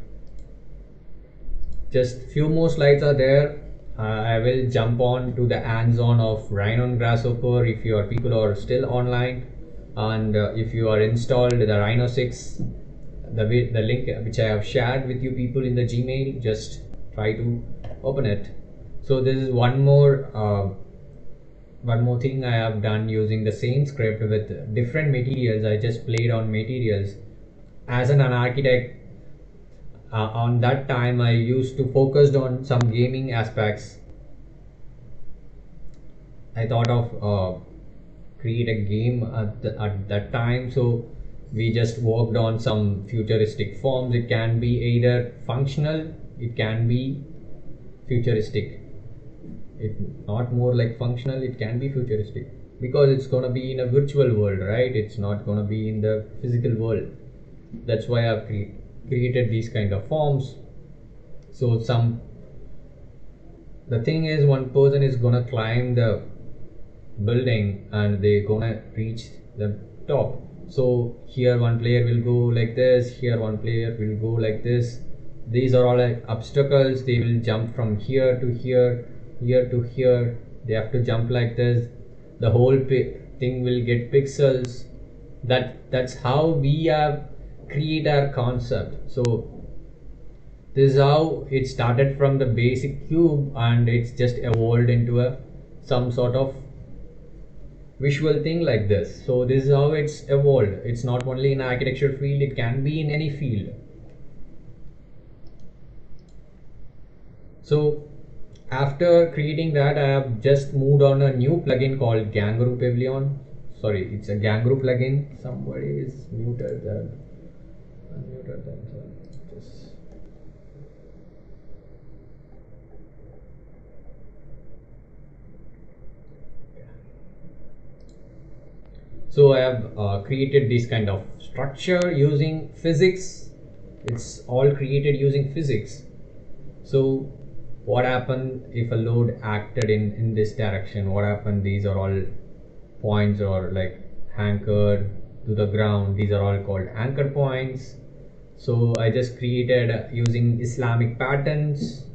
just few more slides are there. Uh, I will jump on to the hands-on of Rhino Grasshopper if your people are still online. And uh, if you are installed the Rhino 6 the, the link which I have shared with you people in the Gmail just try to open it. So this is one more uh, one more thing I have done using the same script with different materials. I just played on materials. As an, an architect uh, on that time I used to focused on some gaming aspects. I thought of uh, create a game at, the, at that time so we just worked on some futuristic forms. It can be either functional it can be futuristic. It not more like functional it can be futuristic. Because it's gonna be in a virtual world right? It's not gonna be in the physical world. That's why I've created created these kind of forms. So some the thing is one person is gonna climb the building and they're gonna reach the top. So here one player will go like this here one player will go like this. These are all like obstacles. They will jump from here to here here to here. They have to jump like this. The whole thing will get pixels. That that's how we have create our concept. So this is how it started from the basic cube and it's just evolved into a some sort of visual thing like this. So this is how it's evolved. It's not only in architecture field it can be in any field. So after creating that i have just moved on a new plugin called Kangaroo Pavilion. Sorry it's a Kangaroo plugin. Somebody is muted so just so I have uh, created this kind of structure using physics. It's all created using physics. So what happened if a load acted in in this direction? What happened? These are all points or like anchored to the ground. These are all called anchor points. So I just created using Islamic patterns.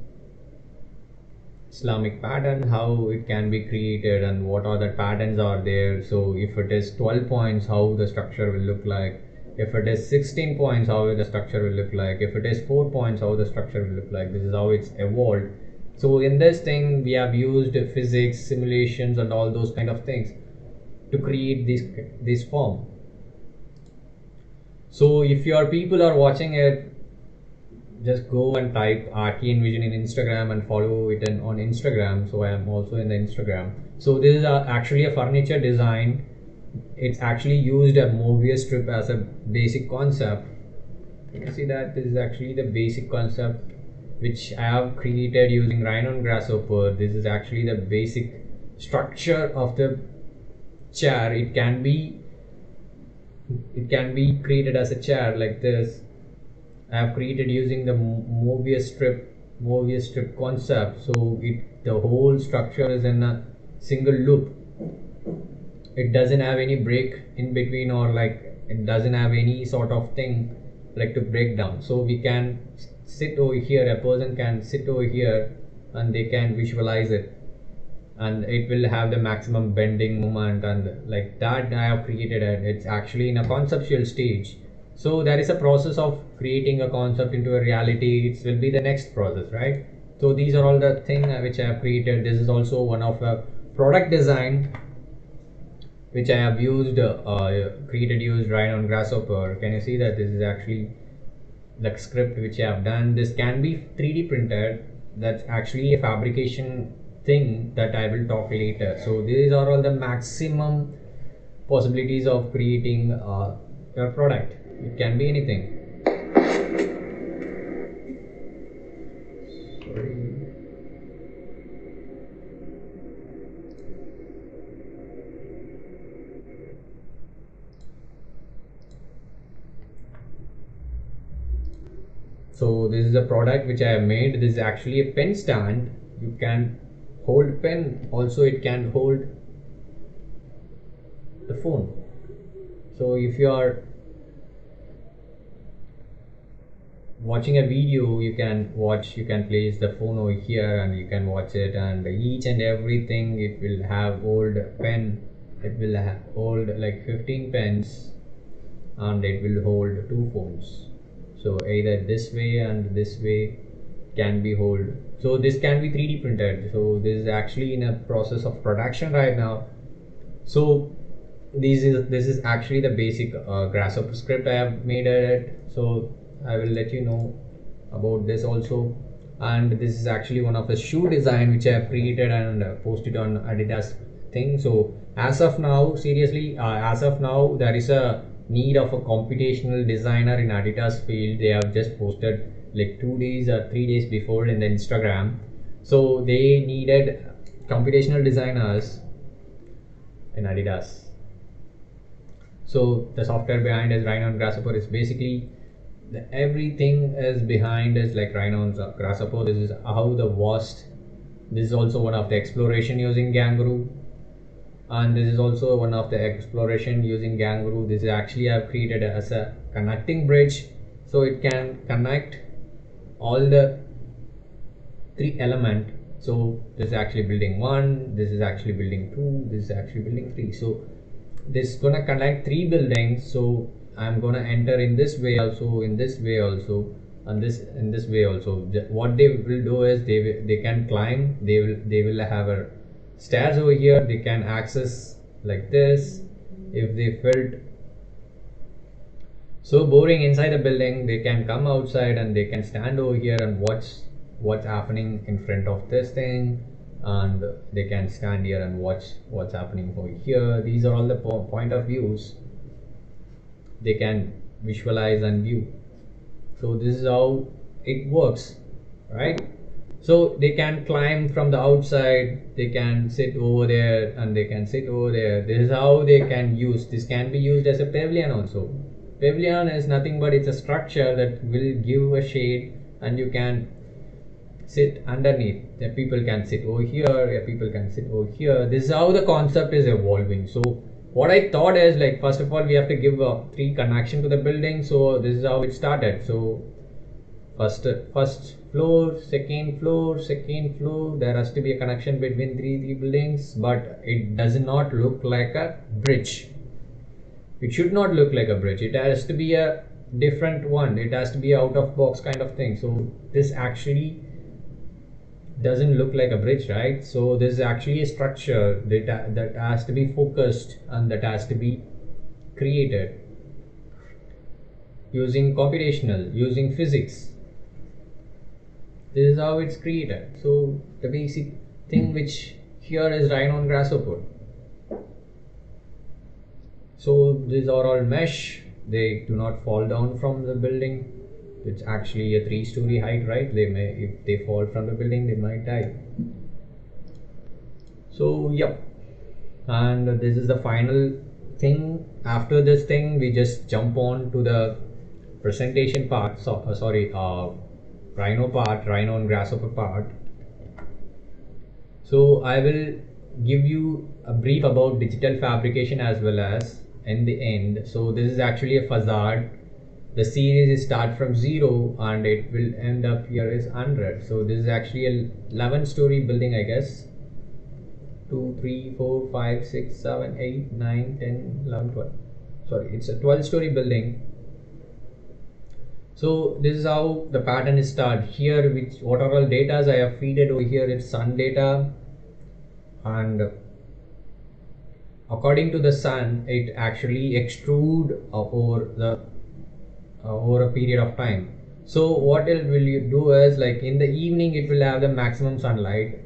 Islamic pattern how it can be created and what are the patterns are there. So if it is 12 points how the structure will look like. If it is 16 points how the structure will look like. If it is 4 points how the structure will look like. This is how it's evolved. So in this thing we have used physics simulations and all those kind of things to create this this form so if your people are watching it just go and type Archi Envision in Instagram and follow it in, on Instagram. So I am also in the Instagram. So this is a, actually a furniture design. It's actually used a Mobius strip as a basic concept. You can see that this is actually the basic concept which I have created using Rhino and Grasshopper. This is actually the basic structure of the chair. It can be it can be created as a chair like this. I have created using the Mobius strip Mobius strip concept. So it the whole structure is in a single loop. It doesn't have any break in between or like it doesn't have any sort of thing like to break down. So we can sit over here. A person can sit over here and they can visualize it and it will have the maximum bending moment and like that I have created it. It's actually in a conceptual stage. So there is a process of creating a concept into a reality. It will be the next process, right? So these are all the thing which I have created. This is also one of a product design which I have used, uh, created used Rhino on Grasshopper. Can you see that this is actually the script which I have done? This can be 3D printed. That's actually a fabrication thing that I will talk later. So these are all the maximum possibilities of creating uh, your product. It can be anything. so this is a product which I have made this is actually a pen stand you can hold pen also it can hold the phone. So if you are watching a video you can watch you can place the phone over here and you can watch it and each and everything it will have old pen. It will hold like 15 pens and it will hold two phones. So either this way and this way can be hold so this can be 3d printed. So this is actually in a process of production right now. So this is this is actually the basic uh, grasshopper script i have made it. So i will let you know about this also. And this is actually one of the shoe design which i have created and posted on adidas thing. So as of now seriously uh, as of now there is a need of a computational designer in adidas field. They have just posted like two days or three days before in the Instagram. So they needed computational designers in Adidas. So the software behind is Rhino and Grasshopper is basically the, everything is behind is like Rhino and Grasshopper. This is how the vast. This is also one of the exploration using Kangaroo and this is also one of the exploration using Kangaroo. This is actually I've created as a connecting bridge so it can connect all the three element. So this is actually building one this is actually building two this is actually building three. So this is gonna connect three buildings. So i'm gonna enter in this way also in this way also and this in this way also. What they will do is they they can climb they will they will have a stairs over here. They can access like this. If they felt so boring inside the building they can come outside and they can stand over here and watch what's happening in front of this thing. And they can stand here and watch what's happening over here. These are all the po point of views they can visualize and view. So this is how it works right? So they can climb from the outside they can sit over there and they can sit over there. This is how they can use this can be used as a pavilion also Pavilion is nothing but it's a structure that will give a shade and you can sit underneath. The people can sit over here, people can sit over here. This is how the concept is evolving. So what I thought is like first of all we have to give a three connection to the building. So this is how it started. So first first floor, second floor, second floor. There has to be a connection between three three buildings, but it does not look like a bridge it should not look like a bridge. It has to be a different one. It has to be out of box kind of thing. So this actually doesn't look like a bridge right? So this is actually a structure that, that has to be focused and that has to be created using computational using physics. This is how it's created. So the basic thing which here is rhino and grasshopper so these are all mesh. They do not fall down from the building. It's actually a three story height right? They may if they fall from the building they might die. So yep. And this is the final thing. After this thing we just jump on to the presentation part. So, uh, sorry uh, rhino part rhino and grasshopper part. So i will give you a brief about digital fabrication as well as in the end so this is actually a facade the series is start from zero and it will end up here is 100 so this is actually a 11 story building i guess 2, 3, 4, 5, 6, 7, 8, 9, 10, 11, 12. Sorry, it's a 12 story building. So this is how the pattern is started. Here, which what are all data I have feeded over here, it's sun data and according to the sun, it actually extrude over the over a period of time. So what it will you do is like in the evening it will have the maximum sunlight.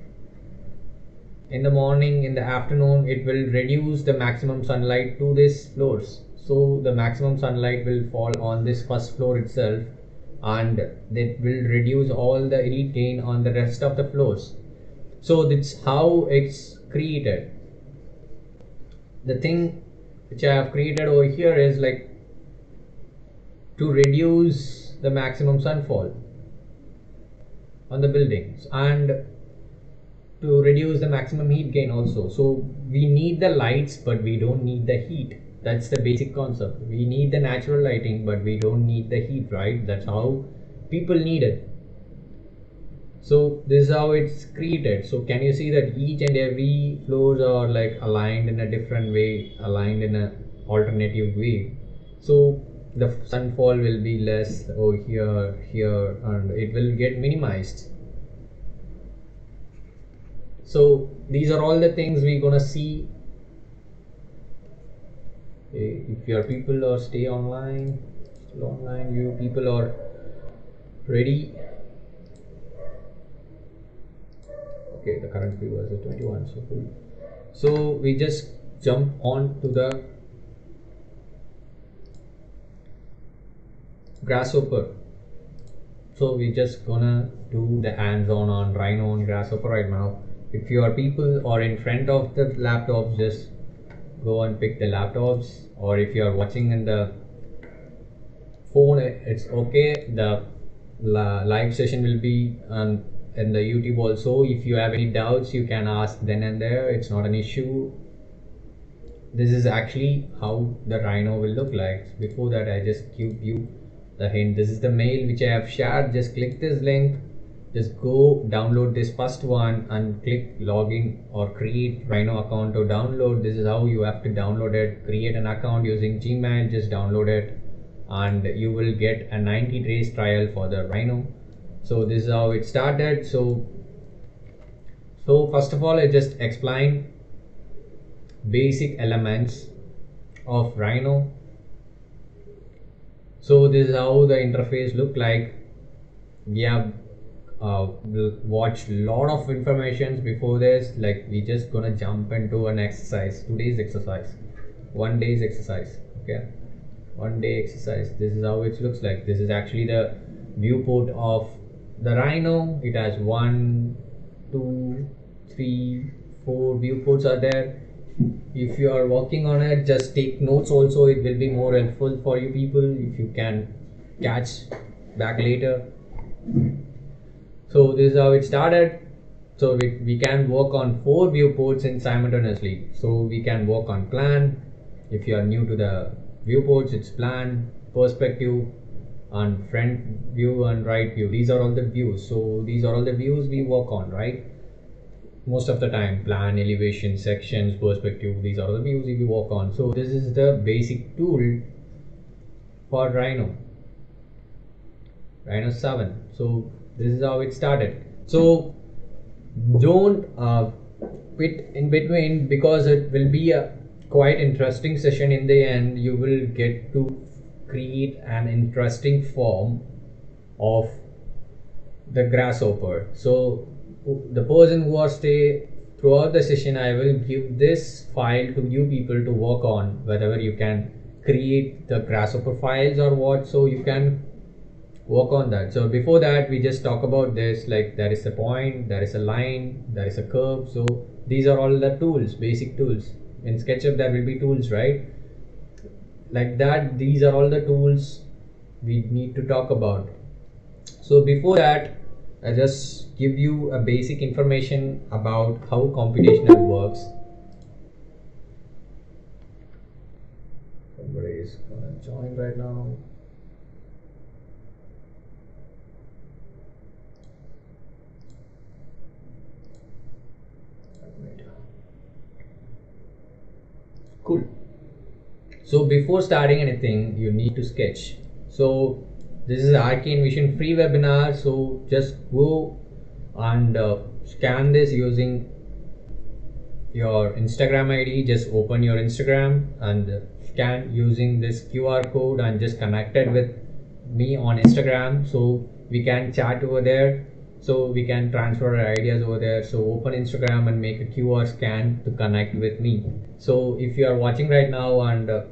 In the morning in the afternoon it will reduce the maximum sunlight to this floors. So the maximum sunlight will fall on this first floor itself and it will reduce all the heat gain on the rest of the floors. So that's how it's created the thing which i have created over here is like to reduce the maximum sunfall on the buildings and to reduce the maximum heat gain also. So we need the lights but we don't need the heat. That's the basic concept. We need the natural lighting but we don't need the heat right? That's how people need it so this is how it's created. So can you see that each and every floors are like aligned in a different way aligned in a alternative way? So the sunfall will be less over here here and it will get minimized. So these are all the things we're gonna see. Eh, if your people are stay online online you people are ready okay the current viewers is 21 so cool. So we just jump on to the grasshopper. So we just gonna do the hands-on on rhino and grasshopper right now. If your people are in front of the laptops just go and pick the laptops. Or if you are watching in the phone it's okay. The live session will be on in the youtube also. If you have any doubts you can ask then and there. It's not an issue. This is actually how the rhino will look like. Before that i just give you the hint. This is the mail which i have shared. Just click this link. Just go download this first one and click login or create rhino account to download. This is how you have to download it. Create an account using gmail. Just download it. And you will get a 90 days trial for the rhino so this is how it started. So so first of all i just explain basic elements of rhino. So this is how the interface look like. We have uh, watched lot of informations before this. Like we just gonna jump into an exercise. Today's exercise. One day's exercise. Okay? One day exercise. This is how it looks like. This is actually the viewport of the rhino it has one two three four viewports are there. If you are working on it just take notes also it will be more helpful for you people if you can catch back later. So this is how it started. So we, we can work on four viewports in simultaneously. So we can work on plan. If you are new to the viewports it's plan perspective and front view and right view. These are all the views. So these are all the views we work on right? Most of the time plan elevation sections perspective these are the views we work on. So this is the basic tool for rhino. Rhino 7 so this is how it started. So don't uh, quit in between because it will be a quite interesting session in the end. You will get to create an interesting form of the grasshopper. So the person who are stay throughout the session i will give this file to you people to work on whether you can create the grasshopper files or what so you can work on that. So before that we just talk about this like there is a point there is a line there is a curve so these are all the tools basic tools. In SketchUp there will be tools right like that these are all the tools we need to talk about. So before that I just give you a basic information about how computational works. Somebody is gonna join right now so before starting anything you need to sketch. So this is Archi Envision free webinar. So just go and uh, scan this using your instagram id just open your instagram and scan using this qr code and just connect it with me on instagram. So we can chat over there. So we can transfer our ideas over there. So open instagram and make a qr scan to connect with me. So if you are watching right now and uh,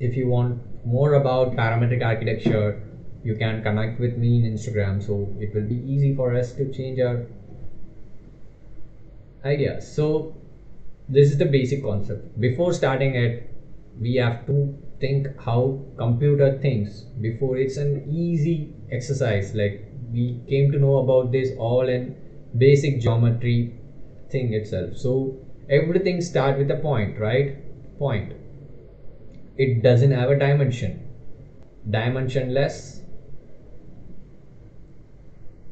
if you want more about parametric architecture you can connect with me in instagram so it will be easy for us to change our ideas so this is the basic concept. Before starting it we have to think how computer thinks before it's an easy exercise. Like we came to know about this all in basic geometry thing itself. So everything start with a point right? Point it doesn't have a dimension. Dimensionless.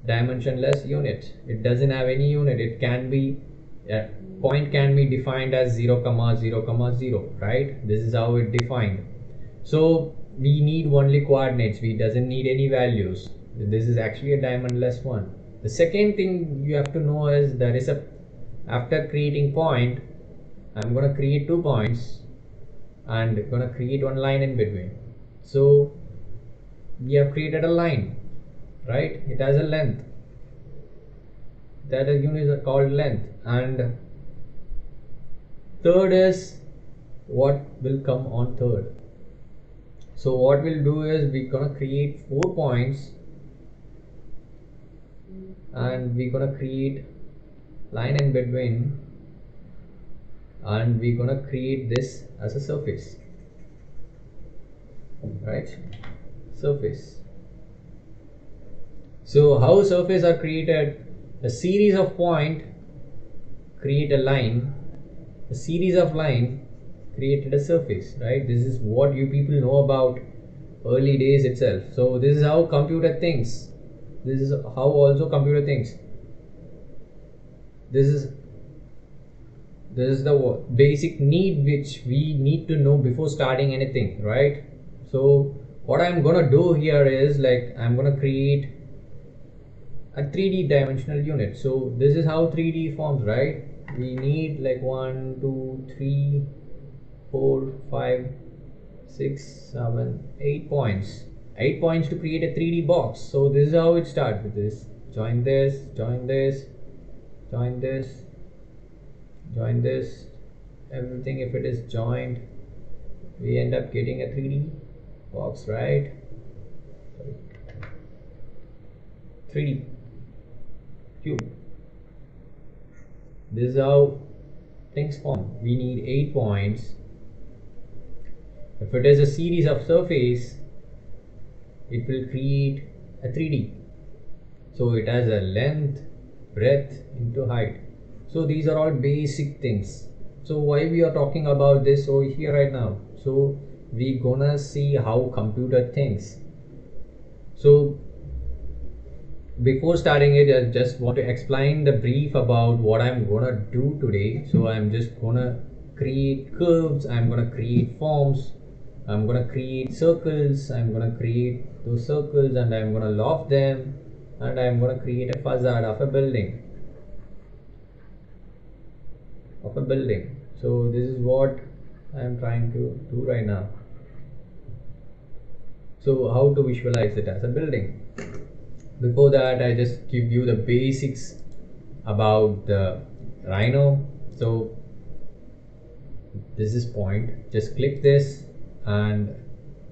Dimensionless unit. It doesn't have any unit. It can be a point can be defined as 0 comma 0 comma 0 right? This is how it defined. So we need only coordinates. We doesn't need any values. This is actually a dimensionless one. The second thing you have to know is there is a after creating point I'm gonna create two points and gonna create one line in between so we have created a line right? It has a length. That unit is called length. And third is what will come on third. So what we'll do is we're gonna create four points and we're gonna create line in between and we're gonna create this as a surface right? Surface. So how surface are created? A series of point create a line. A series of line created a surface right? This is what you people know about early days itself. So this is how computer thinks. This is how also computer thinks. This is this is the basic need which we need to know before starting anything right? So what i'm gonna do here is like i'm gonna create a 3d dimensional unit. So this is how 3d forms right? We need like one two three four five six seven eight points. 8 points to create a 3D box. So this is how it starts with this. Join this, join this, join this, join this. Everything if it is joined, we end up getting a 3D box, right? 3D cube. This is how things form. We need 8 points. If it is a series of surface, it will create a 3D. So it has a length, breadth into height. So these are all basic things. So why we are talking about this over here right now? So we gonna see how computer thinks. So before starting it, I just want to explain the brief about what I'm gonna do today. So I'm just gonna create curves, I'm gonna create forms, I'm gonna create circles I'm gonna create those circles and I'm gonna loft them and I'm gonna create a facade of a building of a building. So this is what I'm trying to do right now. So how to visualize it as a building? Before that I just give you the basics about the Rhino. So this is point. Just click this and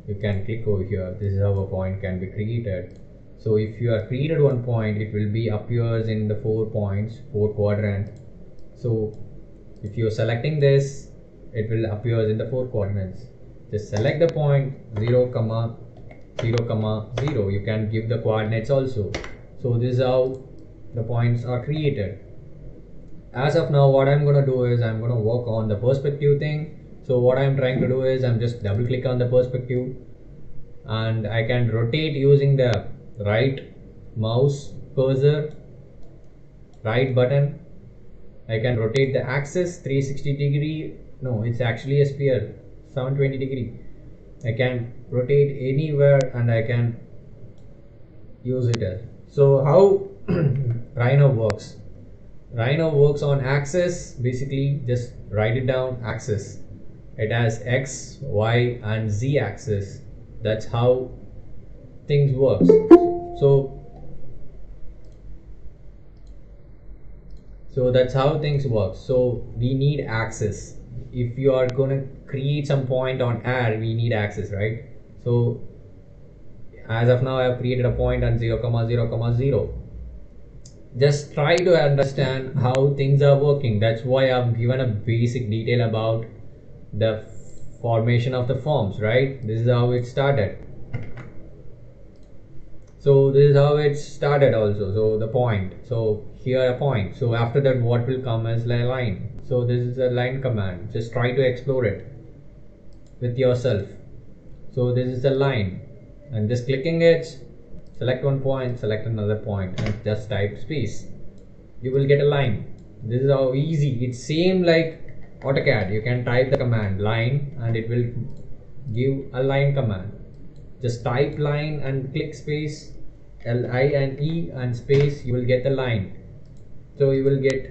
you can click over here. This is how a point can be created. So if you have created one point it will be appears in the four points four quadrant. So if you're selecting this it will appears in the four coordinates just select the point 0 comma 0 comma 0 you can give the coordinates also. So this is how the points are created. As of now what i'm going to do is i'm going to work on the perspective thing. So what I'm trying to do is I'm just double click on the perspective. And I can rotate using the right mouse cursor right button I can rotate the axis 360 degree. No it's actually a sphere 720 degree. I can rotate anywhere and I can use it as so how Rhino works. Rhino works on axis basically just write it down axis. It has X Y and Z axis. That's how things works. So so that's how things work. So we need access. If you are going to create some point on R we need access right? So as of now I have created a point on 0 comma 0 comma 0 just try to understand how things are working. That's why I've given a basic detail about the formation of the forms right? This is how it started. So this is how it started also. So the point. So here a point. So after that what will come as a line? So this is a line command. Just try to explore it with yourself. So this is a line. And just clicking it select one point select another point and just type space. You will get a line. This is how easy. It's same like AutoCAD. You can type the command line and it will give a line command. Just type line and click space L I and E and space you will get the line so you will get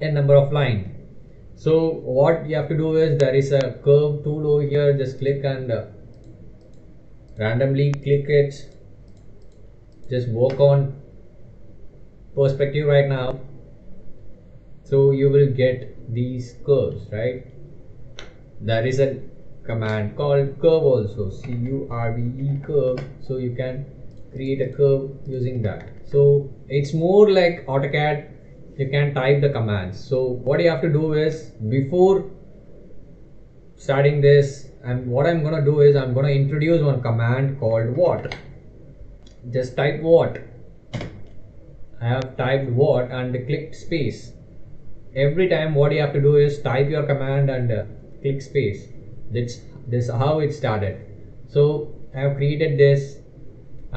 a number of line so what you have to do is there is a curve tool over here. Just click and uh, randomly click it. Just work on perspective right now. So you will get these curves right? There is a command called curve also. C-u-r-v-e curve. So you can create a curve using that. So it's more like AutoCAD you can type the commands. So what you have to do is before starting this and what I'm gonna do is I'm gonna introduce one command called what? Just type what. I have typed what and clicked space. Every time what you have to do is type your command and uh, click space. That's this how it started. So I have created this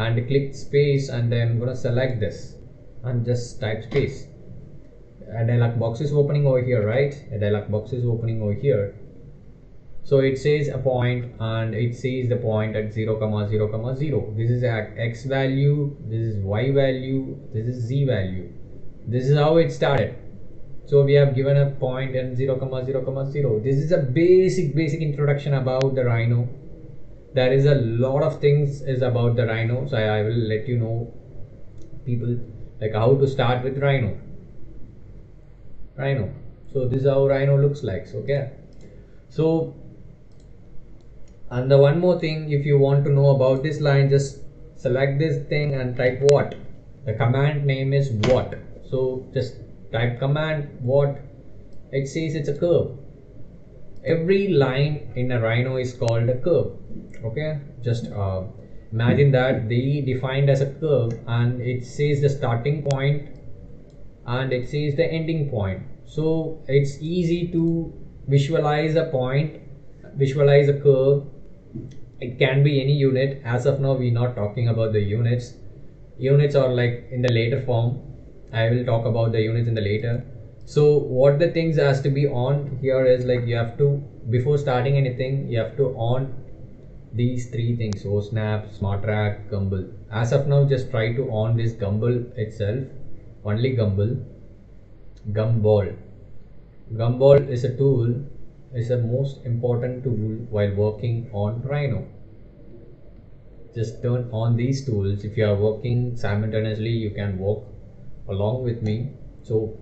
and click space and then I'm gonna select this and just type space. A dialog box is opening over here right? A dialog box is opening over here. So it says a point and it says the point at 0 comma 0 comma 0 this is x value this is y value this is z value. This is how it started. So we have given a point and 0 comma 0 comma 0 this is a basic basic introduction about the rhino there is a lot of things is about the rhino so I, I will let you know people like how to start with rhino. Rhino. So this is how rhino looks like okay? So and the one more thing if you want to know about this line just select this thing and type what? The command name is what? So just type command what? It says it's a curve. Every line in a rhino is called a curve okay? Just uh, imagine that they defined as a curve and it says the starting point and it says the ending point. So it's easy to visualize a point visualize a curve. It can be any unit. As of now we're not talking about the units. Units are like in the later form. I will talk about the units in the later. So what the things has to be on here is like you have to before starting anything you have to on these three things so snap smart track gumball as of now just try to on this gumball itself only gumball gumball gumball is a tool is the most important tool while working on Rhino. Just turn on these tools. If you are working simultaneously, you can work along with me. So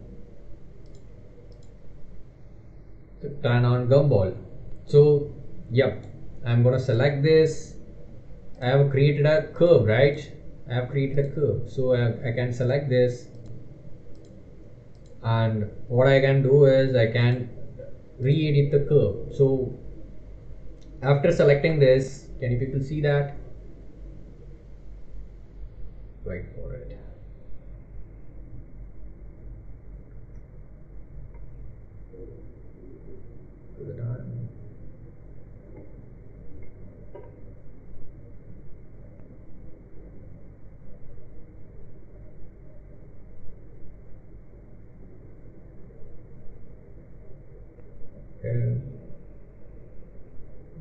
turn on gumball. So yep, I'm gonna select this. I have created a curve, right? I have created a curve. So I, I can select this and what I can do is I can re-edit the curve so after selecting this can you people see that wait for it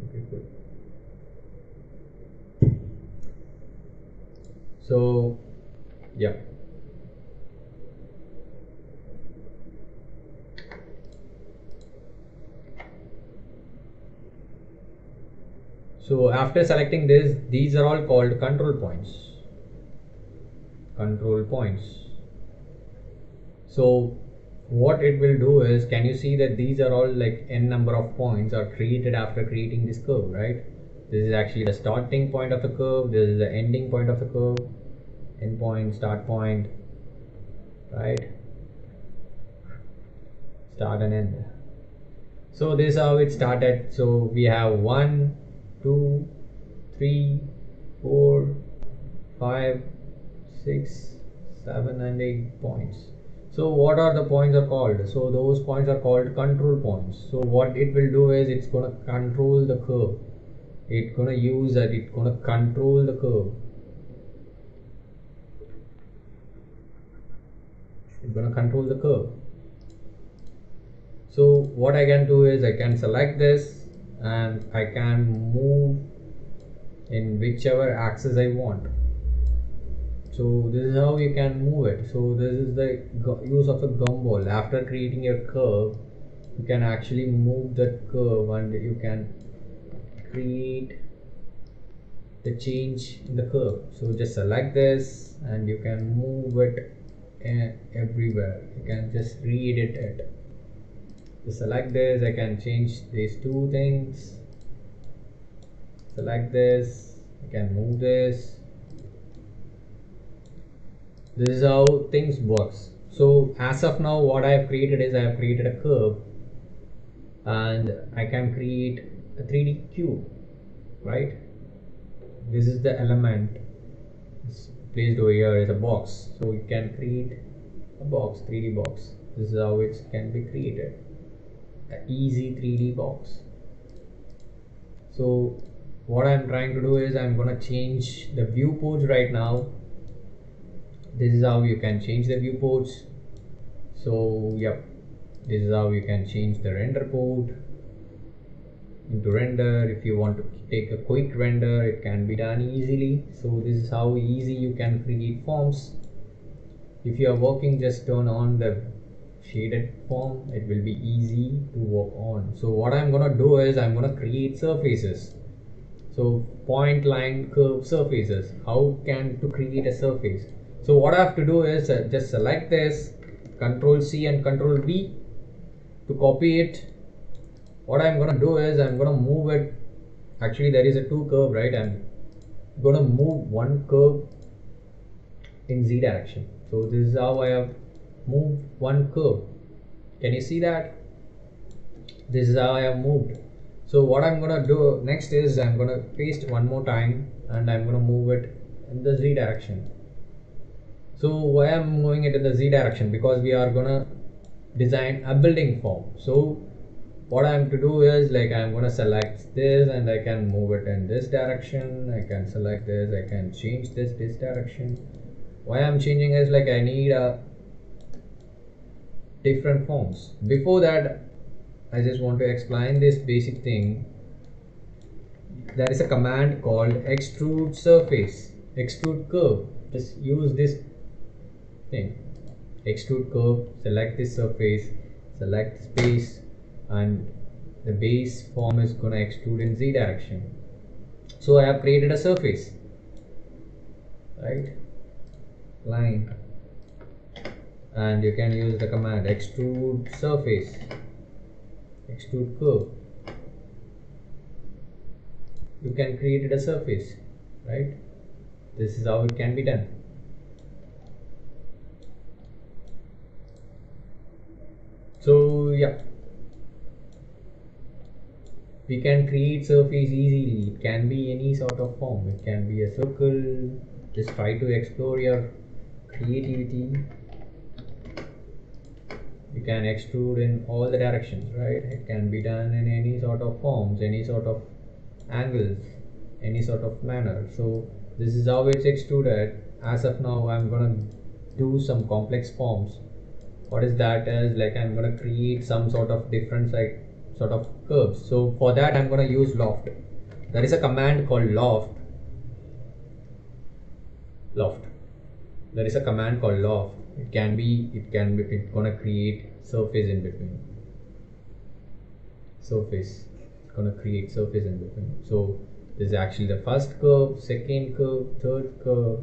Okay, good. So yeah. So after selecting this, these are all called control points. Control points. So what it will do is can you see that these are all like n number of points are created after creating this curve right? This is actually the starting point of the curve this is the ending point of the curve end point start point right? Start and end. So this is how it started. So we have one two three four five six seven and eight points so what are the points are called? So those points are called control points. So what it will do is it's going to control the curve. It's going to use that. It's going to control the curve. It's going to control the curve. So what I can do is I can select this and I can move in whichever axis I want so this is how you can move it. So this is the use of a gumball after creating your curve you can actually move that curve and you can create the change in the curve. So just select this and you can move it eh, everywhere. You can just re-edit it to select this. I can change these two things. Select this. I can move this this is how things works. So as of now what I have created is I have created a curve and I can create a 3d cube right? This is the element. It's placed over here is a box. So you can create a box 3d box. This is how it can be created. An easy 3d box. So what I'm trying to do is I'm gonna change the viewports right now this is how you can change the viewports. So yep this is how you can change the render port into render. If you want to take a quick render it can be done easily. So this is how easy you can create forms. If you are working just turn on the shaded form it will be easy to work on. So what I'm gonna do is I'm gonna create surfaces. So point line curve surfaces. How can to create a surface so what I have to do is uh, just select this control C and control V to copy it. What I'm gonna do is I'm gonna move it. Actually there is a two curve right? I'm gonna move one curve in Z direction. So this is how I have moved one curve. Can you see that? This is how I have moved. So what I'm gonna do next is I'm gonna paste one more time and I'm gonna move it in the Z direction so why i'm moving it in the z direction? Because we are gonna design a building form. So what i'm to do is like i'm gonna select this and i can move it in this direction. I can select this. I can change this this direction. Why i'm changing is like i need a different forms. Before that i just want to explain this basic thing. There is a command called extrude surface. Extrude curve. Just use this thing. Extrude curve select this surface select space and the base form is going to extrude in z direction. So I have created a surface right? Line. And you can use the command extrude surface extrude curve. You can create a surface right? This is how it can be done so yeah. We can create surface easily. It can be any sort of form. It can be a circle. Just try to explore your creativity. You can extrude in all the directions right? It can be done in any sort of forms any sort of angles any sort of manner. So this is how it's extruded. As of now i'm gonna do some complex forms what is that is like I'm gonna create some sort of different like sort of curves. So for that I'm gonna use loft. There is a command called loft. Loft. There is a command called loft. It can be it can be it's gonna create surface in between. Surface. It's gonna create surface in between. So this is actually the first curve second curve third curve.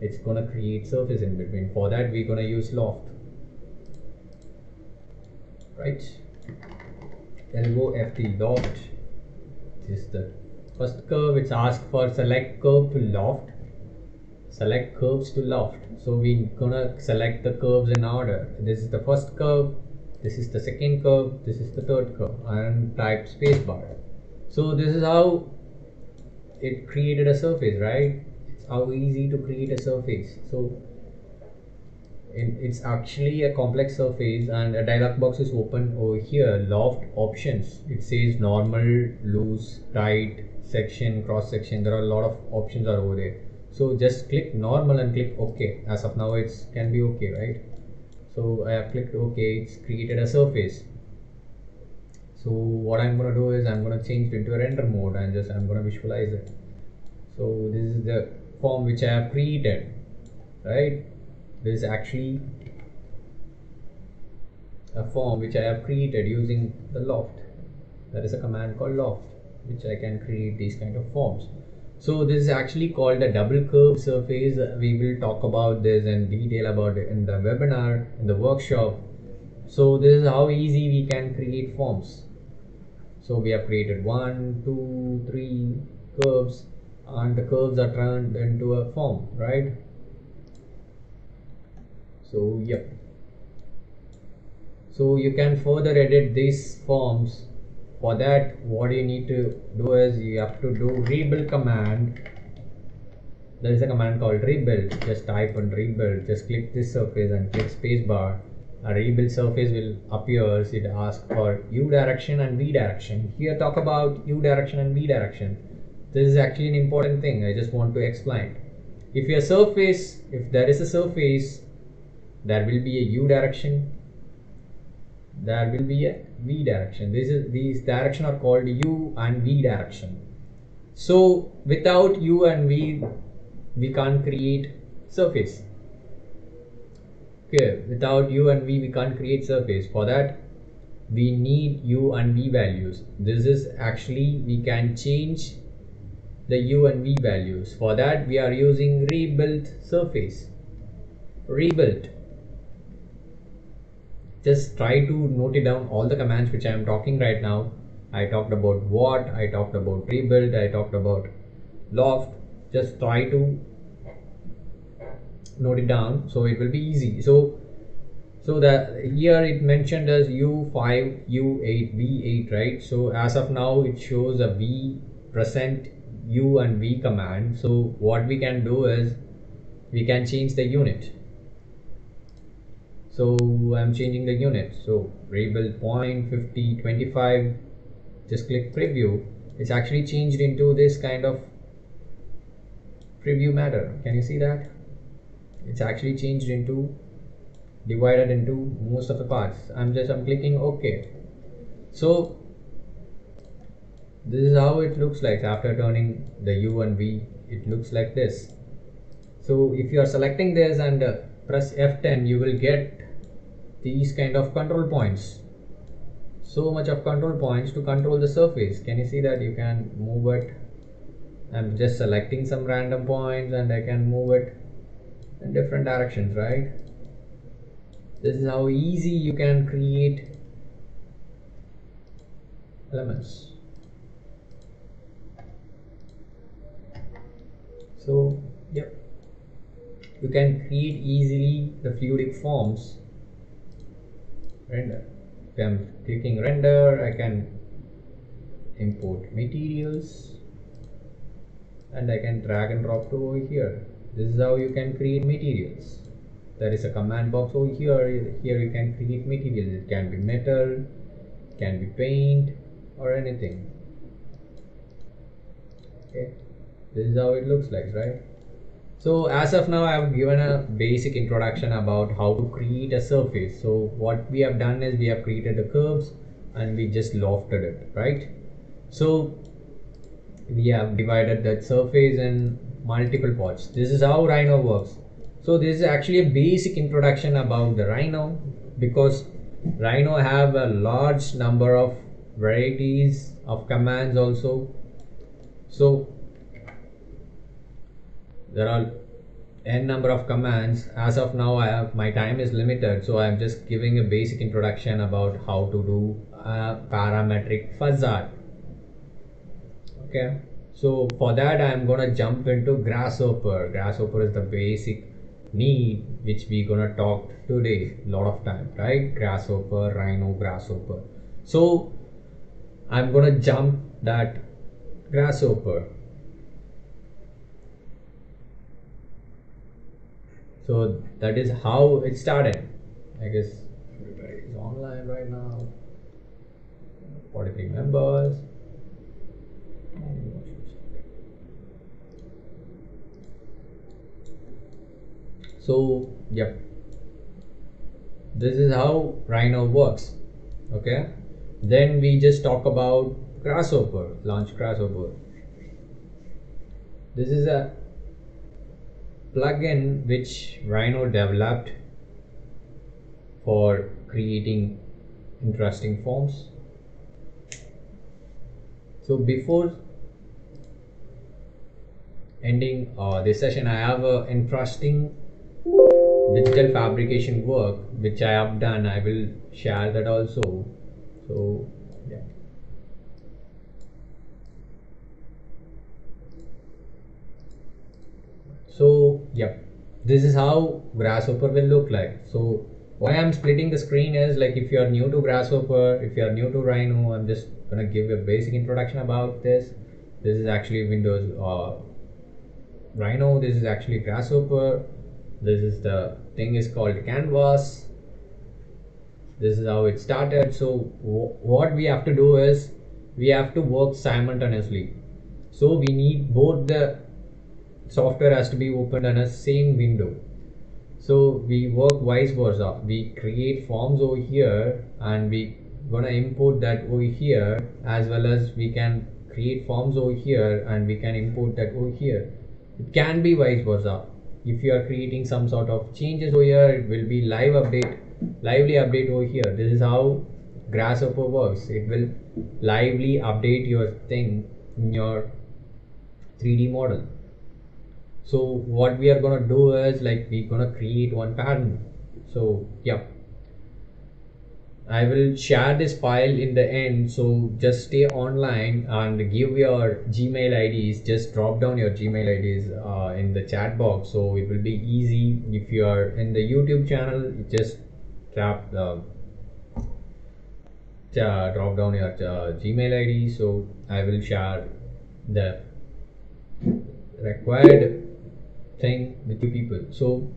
It's gonna create surface in between. For that we're gonna use loft right. LOFT loft. This is the first curve. It's asked for select curve to loft. Select curves to loft. So we're gonna select the curves in order. This is the first curve. This is the second curve. This is the third curve. And type spacebar so this is how it created a surface right? It's how easy to create a surface. So it's actually a complex surface and a dialog box is open over here loft options. It says normal loose tight section cross section. There are a lot of options are over there. So just click normal and click ok. As of now it's can be okay right? So i have clicked ok. It's created a surface. So what i'm going to do is i'm going to change it into a render mode and just i'm going to visualize it. So this is the form which i have created right this is actually a form which I have created using the loft. There is a command called loft which I can create these kind of forms. So this is actually called a double curve surface. We will talk about this in detail about it in the webinar in the workshop. So this is how easy we can create forms. So we have created one two three curves and the curves are turned into a form right so yep so you can further edit these forms. For that what you need to do is you have to do rebuild command. There is a command called rebuild. Just type on rebuild. Just click this surface and click spacebar. A rebuild surface will appear. It asks for u direction and v direction. Here talk about u direction and v direction. This is actually an important thing. I just want to explain. If your surface if there is a surface there will be a u direction. There will be a v direction. This is these direction are called u and v direction. So without u and v we can't create surface. Okay without u and v we can't create surface. For that we need u and v values. This is actually we can change the u and v values. For that we are using rebuild surface. Rebuild just try to note it down all the commands which I am talking right now. I talked about what I talked about rebuild I talked about loft. Just try to note it down so it will be easy. So so that here it mentioned as u5 u8 v8 right? So as of now it shows a v present u and v command. So what we can do is we can change the unit so I'm changing the unit. So rebuild point 50 25 just click preview. It's actually changed into this kind of preview matter. Can you see that? It's actually changed into divided into most of the parts. I'm just I'm clicking OK. So this is how it looks like. After turning the U and V it looks like this. So if you are selecting this and uh, press F10 you will get these kind of control points. So much of control points to control the surface. Can you see that? You can move it. I'm just selecting some random points and I can move it in different directions right? This is how easy you can create elements. So yep. You can create easily the fluidic forms render. If I'm clicking render I can import materials and I can drag and drop to over here. This is how you can create materials. There is a command box over here. Here you can create materials. It can be metal can be paint or anything. Okay? This is how it looks like right so as of now, I have given a basic introduction about how to create a surface. So what we have done is we have created the curves and we just lofted it, right? So we have divided that surface in multiple parts this is how rhino works so this is actually a basic introduction about the rhino because rhino have a large number of varieties of commands also so there are n number of commands. As of now i have my time is limited so i'm just giving a basic introduction about how to do parametric facade okay? So for that i'm gonna jump into grasshopper. Grasshopper is the basic need which we gonna talk today a lot of time right? Grasshopper rhino grasshopper. So i'm gonna jump that grasshopper so that is how it started. I guess everybody is online right now. 43 members. So yep this is how rhino works okay? Then we just talk about grasshopper launch grasshopper. This is a plugin which rhino developed for creating interesting forms. So before ending uh, this session i have an interesting digital fabrication work which I have done. I will share that also. So yeah so yep this is how grasshopper will look like. So why I'm splitting the screen is like if you are new to grasshopper if you are new to rhino I'm just gonna give you a basic introduction about this. This is actually windows uh, rhino. This is actually grasshopper. This is the thing is called canvas. This is how it started. So what we have to do is we have to work simultaneously. So we need both the software has to be opened in a same window. So we work vice versa. We create forms over here and we gonna import that over here as well as we can create forms over here and we can import that over here. It can be vice versa. If you are creating some sort of changes over here it will be live update lively update over here. This is how grasshopper works. It will lively update your thing in your 3d model so what we are gonna do is like we're gonna create one pattern. So yeah. I will share this file in the end so just stay online and give your Gmail IDs just drop down your Gmail IDs uh, in the chat box so it will be easy. If you are in the YouTube channel just tap the uh, drop down your uh, Gmail ID so I will share the required thing with you people. So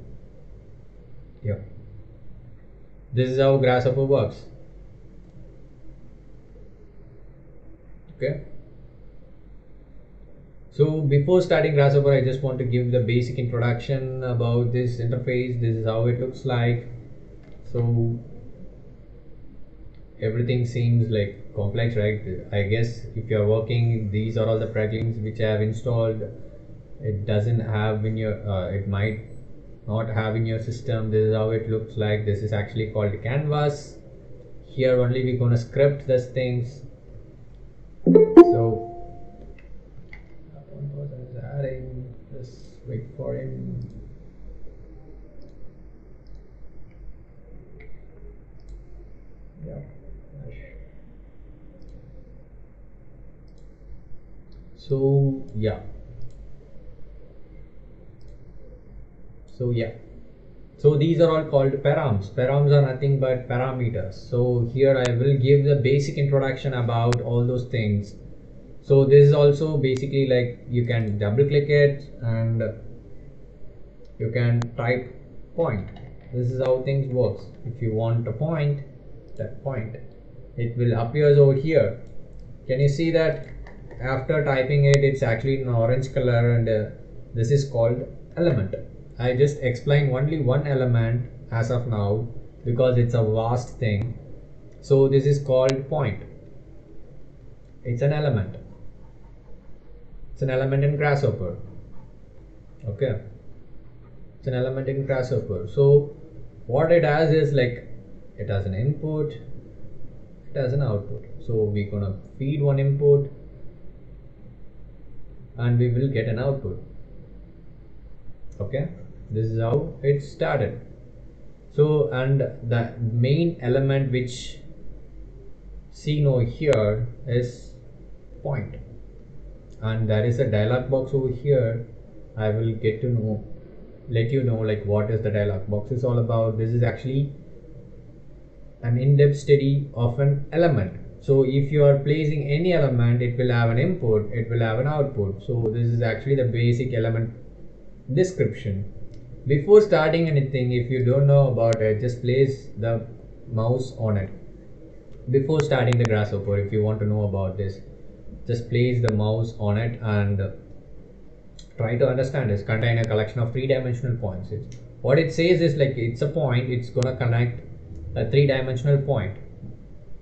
yeah. This is how grasshopper works. Okay? So before starting grasshopper i just want to give the basic introduction about this interface. This is how it looks like. So everything seems like complex right? I guess if you're working these are all the plugins which i have installed it doesn't have in your uh, it might not have in your system. This is how it looks like. This is actually called canvas. Here only we're gonna script these things. So adding just wait for him yeah so yeah so yeah. So these are all called params. Params are nothing but parameters. So here i will give the basic introduction about all those things. So this is also basically like you can double click it and you can type point. This is how things works. If you want a point that point it will appears over here. Can you see that? After typing it it's actually in orange color and uh, this is called element I just explain only one element as of now because it's a vast thing. So this is called point. It's an element. it's an element in grasshopper okay it's an element in grasshopper so what it has is like it has an input it has an output so we're gonna feed one input and we will get an output okay this is how it started. So and the main element which seen over here is point. And there is a dialog box over here. I will get to know let you know like what is the dialog box is all about. This is actually an in-depth study of an element. So if you are placing any element it will have an input it will have an output. So this is actually the basic element description before starting anything if you don't know about it just place the mouse on it. Before starting the grasshopper if you want to know about this just place the mouse on it and try to understand this. Contain a collection of three-dimensional points. It's, what it says is like it's a point it's gonna connect a three-dimensional point.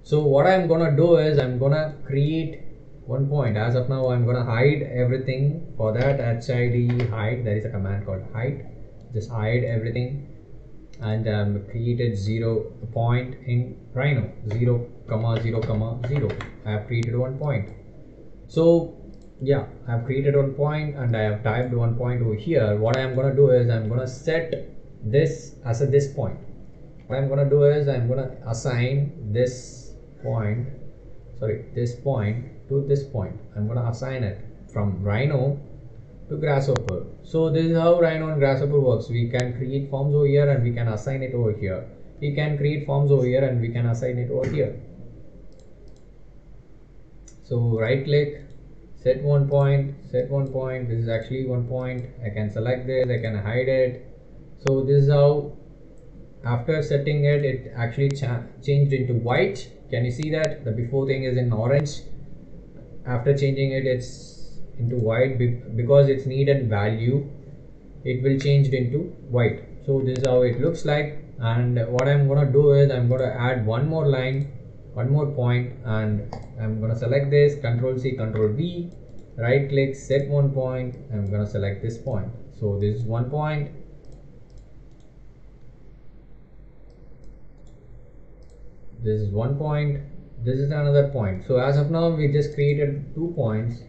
So what i'm gonna do is i'm gonna create one point. As of now i'm gonna hide everything for that hid hide. There is a command called hide just hide everything and um, created zero point in rhino. Zero comma zero comma zero. I have created one point. So yeah i've created one point and i have typed one point over here. What i'm gonna do is i'm gonna set this as a this point. What i'm gonna do is i'm gonna assign this point sorry this point to this point. I'm gonna assign it from rhino grasshopper. So this is how rhino and grasshopper works. We can create forms over here and we can assign it over here. We can create forms over here and we can assign it over here. So right click set one point set one point. This is actually one point. I can select this i can hide it. So this is how after setting it it actually changed into white. Can you see that? The before thing is in orange. After changing it it's into white because it's needed value it will change into white. So this is how it looks like. And what i'm gonna do is i'm gonna add one more line one more point and I'm gonna select this control C control V right click set one point I'm gonna select this point. So this is one point. This is one point. This is another point. So as of now we just created two points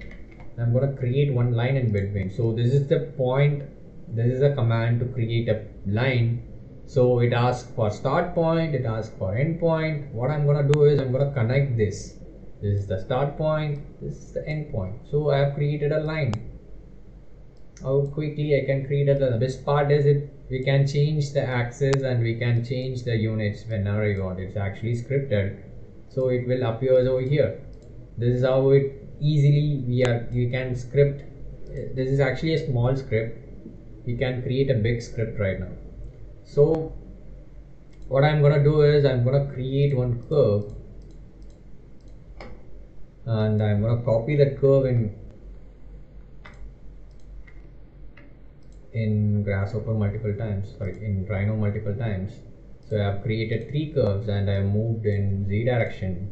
I'm gonna create one line in between so this is the point this is a command to create a line. So it asks for start point it asks for end point. What i'm going to do is i'm going to connect this. This is the start point this is the end point. So i have created a line. How quickly i can create a the best part is it we can change the axis and we can change the units whenever you want. It's actually scripted. So it will appear over here. This is how it easily we are we can script uh, this is actually a small script. We can create a big script right now. So what I'm gonna do is I'm gonna create one curve and I'm gonna copy that curve in in grasshopper multiple times sorry in rhino multiple times. So I have created three curves and I have moved in z direction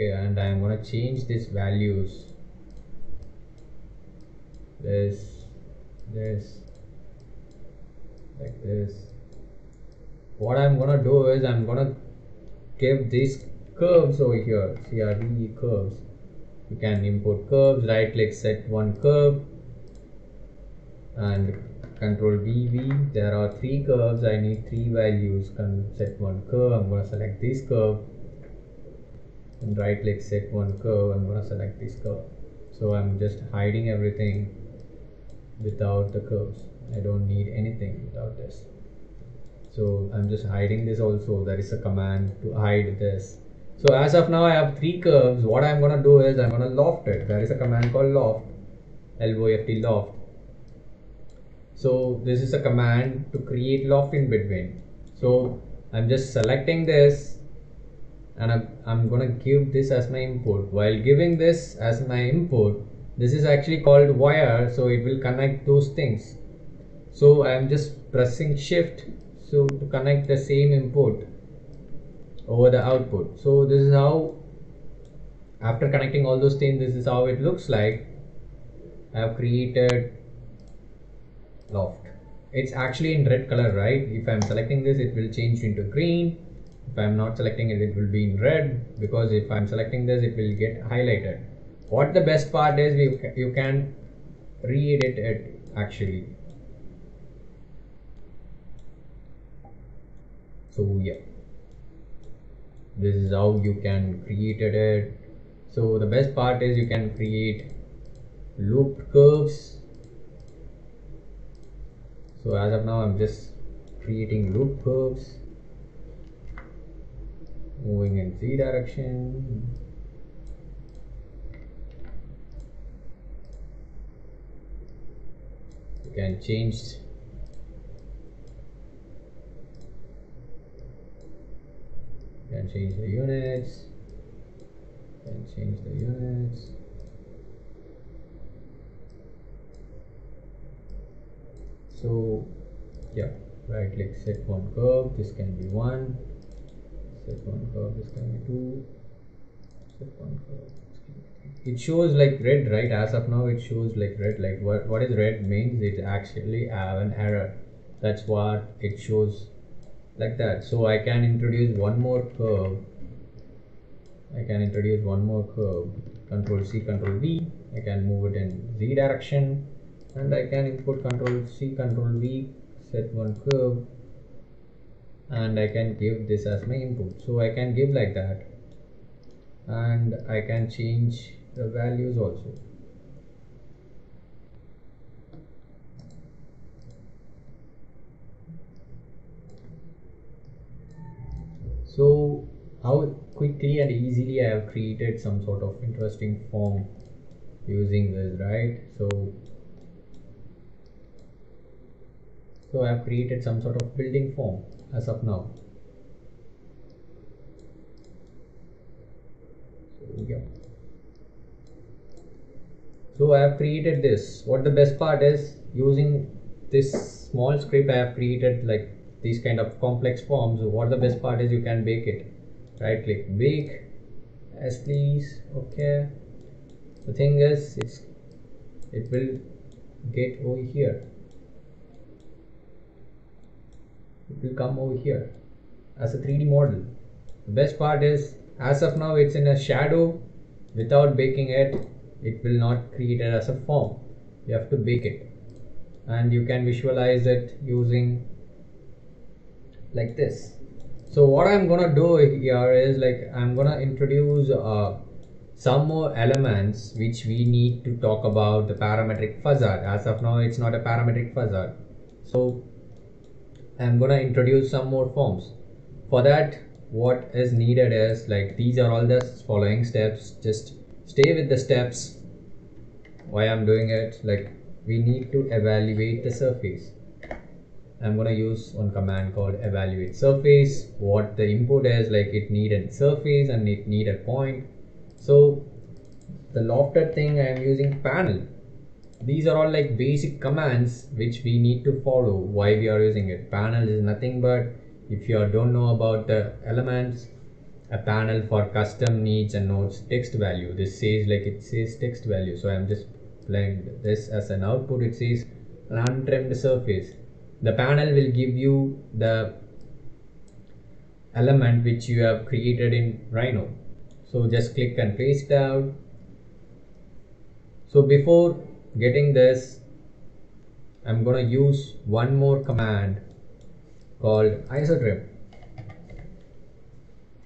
okay and I'm gonna change these values. This this like this. What I'm gonna do is I'm gonna give these curves over here. CRV curves. You can import curves right click set one curve and control VV there are three curves. I need three values. Can set one curve. I'm gonna select this curve and right click set one curve I'm gonna select this curve. So I'm just hiding everything without the curves. I don't need anything without this. So I'm just hiding this also. There is a command to hide this. So as of now I have three curves. What I'm gonna do is I'm gonna loft it. There is a command called loft. LOFT loft. So this is a command to create loft in between so I'm just selecting this and I'm, I'm gonna give this as my input. While giving this as my input this is actually called wire so it will connect those things. So I am just pressing shift so to connect the same input over the output. So this is how after connecting all those things this is how it looks like. I have created loft. It's actually in red color right? If I'm selecting this it will change into green if I'm not selecting it it will be in red because if I'm selecting this it will get highlighted. What the best part is you, you can re-edit it actually. So yeah. This is how you can create it. So the best part is you can create looped curves. So as of now I'm just creating loop curves moving in z direction. You can change you can change the units. You can change the units. So yeah right click set one curve. This can be one set one curve this can curve it shows like red right? As of now it shows like red. Like what, what is red means it actually have an error. That's what it shows like that. So I can introduce one more curve. I can introduce one more curve. Control C control V. I can move it in Z direction. And I can input control C control V set one curve and I can give this as my input. So I can give like that. And I can change the values also. So how quickly and easily I have created some sort of interesting form using this right? So so I have created some sort of building form as of now. So yeah. So I have created this. What the best part is using this small script I have created like these kind of complex forms. What the best part is you can bake it. Right click bake as please okay. The thing is it's it will get over here it will come over here as a 3d model. The best part is as of now it's in a shadow. Without baking it it will not create it as a form. You have to bake it. And you can visualize it using like this. So what i'm gonna do here is like i'm gonna introduce uh, some more elements which we need to talk about the parametric facade. As of now it's not a parametric facade. So I'm gonna introduce some more forms. For that what is needed is like these are all the following steps. Just stay with the steps. Why I'm doing it like we need to evaluate the surface. I'm gonna use one command called evaluate surface. What the input is like it need a surface and it need a point. So the lofted thing I'm using panel these are all like basic commands which we need to follow why we are using it. Panel is nothing but if you don't know about the elements a panel for custom needs and nodes text value. This says like it says text value. So i'm just playing this as an output. It says an untrimmed surface. The panel will give you the element which you have created in rhino. So just click and paste out. So before getting this I'm gonna use one more command called isotrim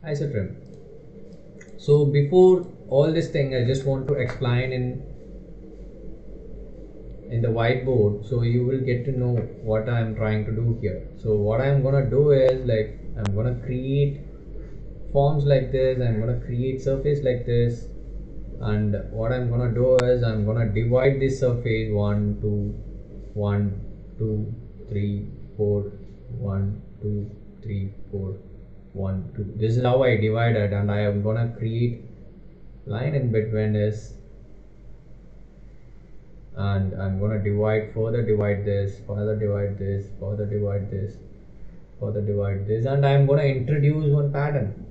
isotrim so before all this thing I just want to explain in in the whiteboard so you will get to know what I'm trying to do here. So what I'm gonna do is like I'm gonna create forms like this I'm gonna create surface like this and what I'm gonna do is I'm gonna divide this surface 1 2 1 2 3 4 1 2 3 4 1 2 this is how I divide it and I am gonna create line in between this. And I'm gonna divide further divide this further divide this further divide this further divide this. And I'm gonna introduce one pattern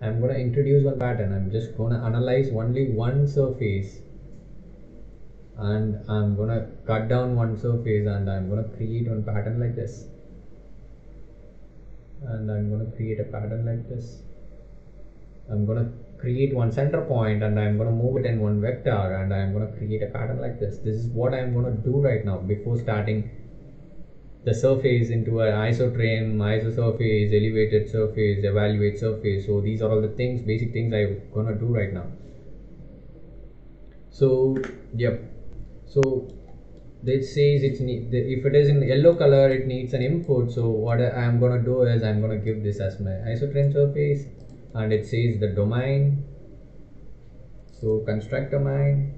I'm gonna introduce one pattern. I'm just gonna analyze only one surface and I'm gonna cut down one surface and I'm gonna create one pattern like this. And I'm gonna create a pattern like this. I'm gonna create one center point and I'm gonna move it in one vector and I'm gonna create a pattern like this. This is what I'm gonna do right now before starting the surface into an isotrim, isosurface, elevated surface, evaluate surface. So these are all the things, basic things I'm gonna do right now. So yep. So this says it's need if it is in yellow color, it needs an input. So what I'm gonna do is I'm gonna give this as my isotrim surface, and it says the domain. So construct domain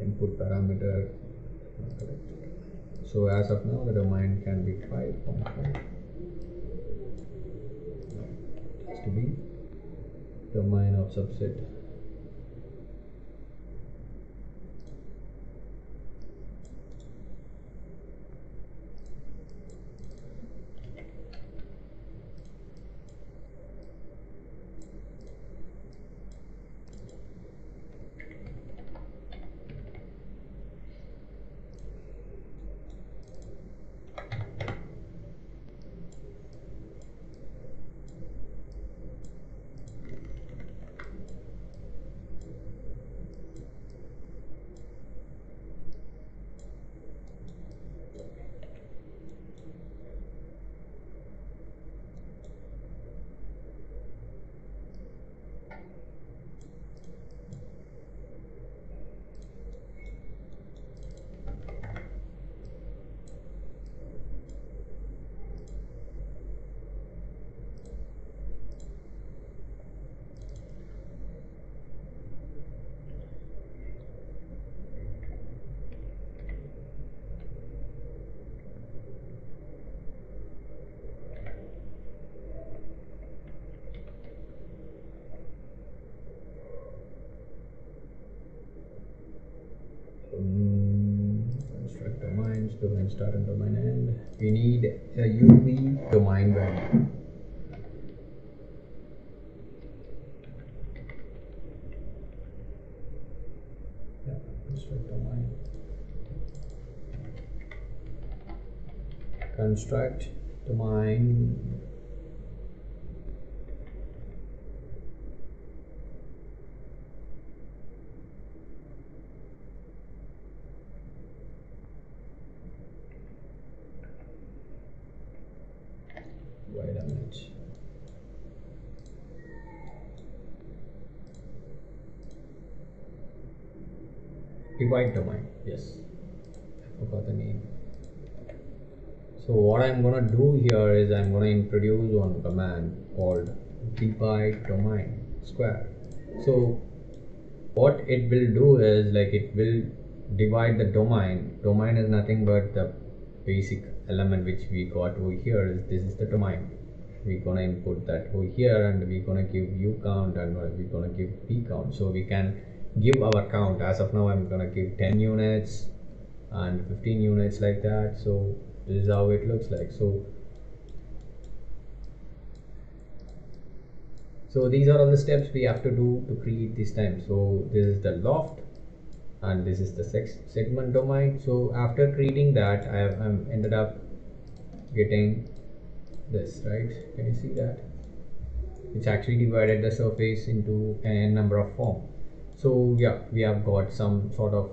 input parameter. So as of now the domain can be 5.5 to be domain of subset construct start and domain end. We need a UV domain value. Yeah, construct. Construct domain wait a minute divide domain yes. I forgot the name. So what I'm gonna do here is I'm gonna introduce one command called divide domain square. So what it will do is like it will divide the domain. Domain is nothing but the basic element which we got over here is this is the domain. We're gonna input that over here and we're gonna give u count and we're gonna give p count. So we can give our count. As of now i'm gonna give 10 units and 15 units like that. So this is how it looks like. So so these are all the steps we have to do to create this time. So this is the loft and this is the segment domain. So after creating that I have I'm ended up getting this right? Can you see that? It's actually divided the surface into a number of form so yeah we have got some sort of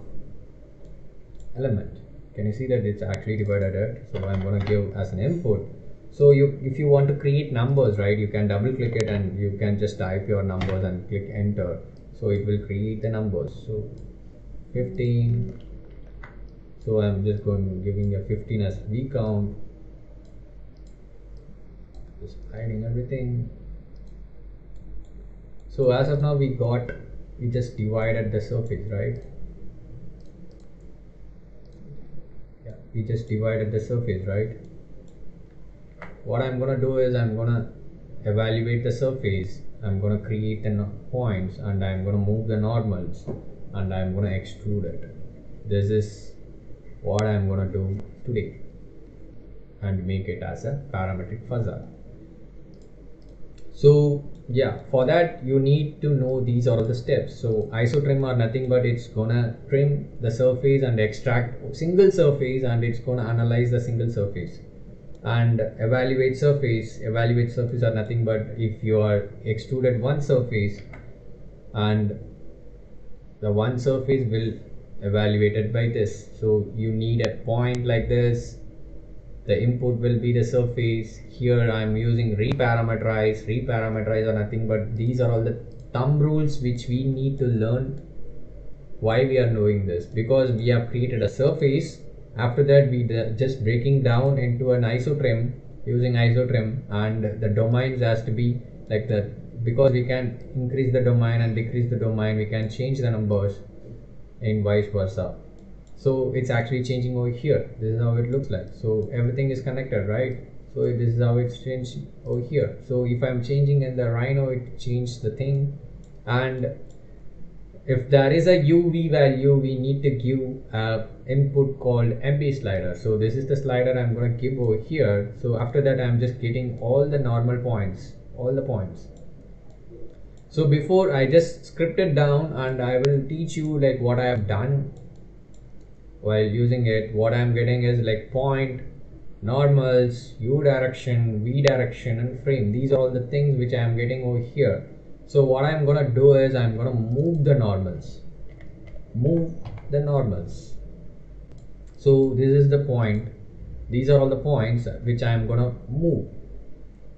element. Can you see that it's actually divided it so i'm going to give as an input. So you if you want to create numbers right you can double click it and you can just type your numbers and click enter. So it will create the numbers. So 15 so i'm just going giving a 15 as v count. Just hiding everything. So as of now we got we just divide at the surface right? Yeah we just divide at the surface right? What I'm gonna do is I'm gonna evaluate the surface. I'm gonna create the points and I'm gonna move the normals and I'm gonna extrude it. This is what I'm gonna do today and make it as a parametric facade so yeah for that you need to know these are all the steps. So isotrim are nothing but it's gonna trim the surface and extract single surface and it's gonna analyze the single surface. And evaluate surface. Evaluate surface are nothing but if you are extruded one surface and the one surface will evaluated by this. So you need a point like this the input will be the surface. Here i'm using reparameterize. Reparameterize or nothing but these are all the thumb rules which we need to learn why we are doing this. Because we have created a surface. After that we just breaking down into an isotrim using isotrim and the domains has to be like that. Because we can increase the domain and decrease the domain we can change the numbers and vice versa so it's actually changing over here. This is how it looks like. So everything is connected right? So this is how it's changed over here. So if i'm changing in the rhino it changed the thing. And if there is a uv value we need to give a input called MD slider. So this is the slider i'm going to give over here. So after that i'm just getting all the normal points all the points. So before i just script it down and i will teach you like what i have done while using it what i'm getting is like point normals u direction v direction and frame. These are all the things which i am getting over here. So what I'm gonna do is I'm gonna move the normals. Move the normals. So this is the point. These are all the points which I am gonna move.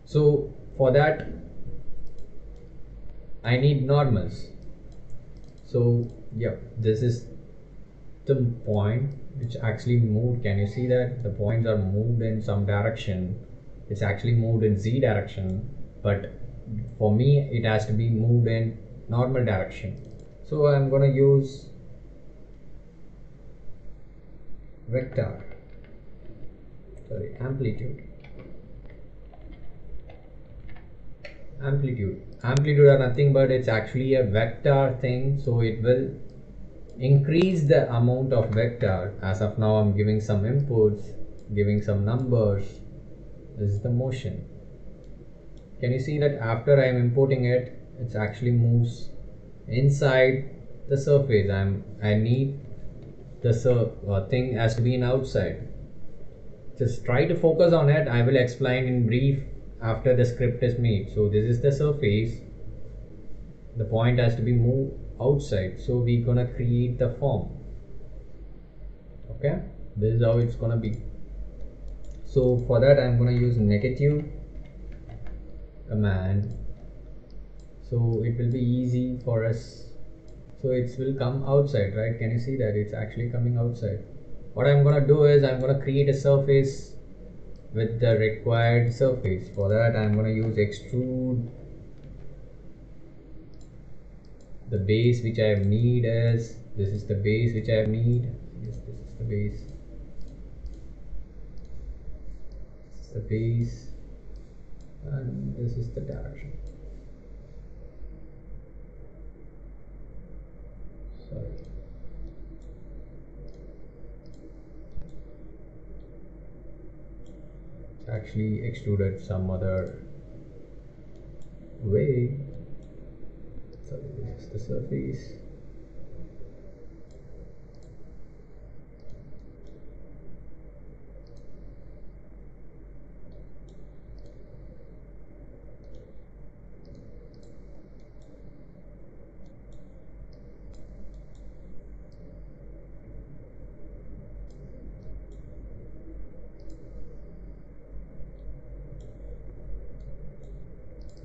So for that I need normals. So yeah this is the point which actually moved. Can you see that? The points are moved in some direction. It's actually moved in z direction but for me it has to be moved in normal direction. So I'm gonna use vector sorry amplitude. Amplitude. Amplitude are nothing but it's actually a vector thing so it will increase the amount of vector. As of now I'm giving some inputs giving some numbers. This is the motion. Can you see that after I am importing it it actually moves inside the surface. I'm I need the uh, thing has to be in outside. Just try to focus on it. I will explain in brief after the script is made. So this is the surface. The point has to be moved outside. So we're gonna create the form. Okay? This is how it's gonna be. So for that I'm gonna use negative command. So it will be easy for us. So it will come outside right? Can you see that it's actually coming outside? What I'm gonna do is I'm gonna create a surface with the required surface. For that I'm gonna use extrude the base which I need is this is the base which I need. Yes this is the base. This is the base. And this is the direction. Sorry. It's actually extruded some other way so the surface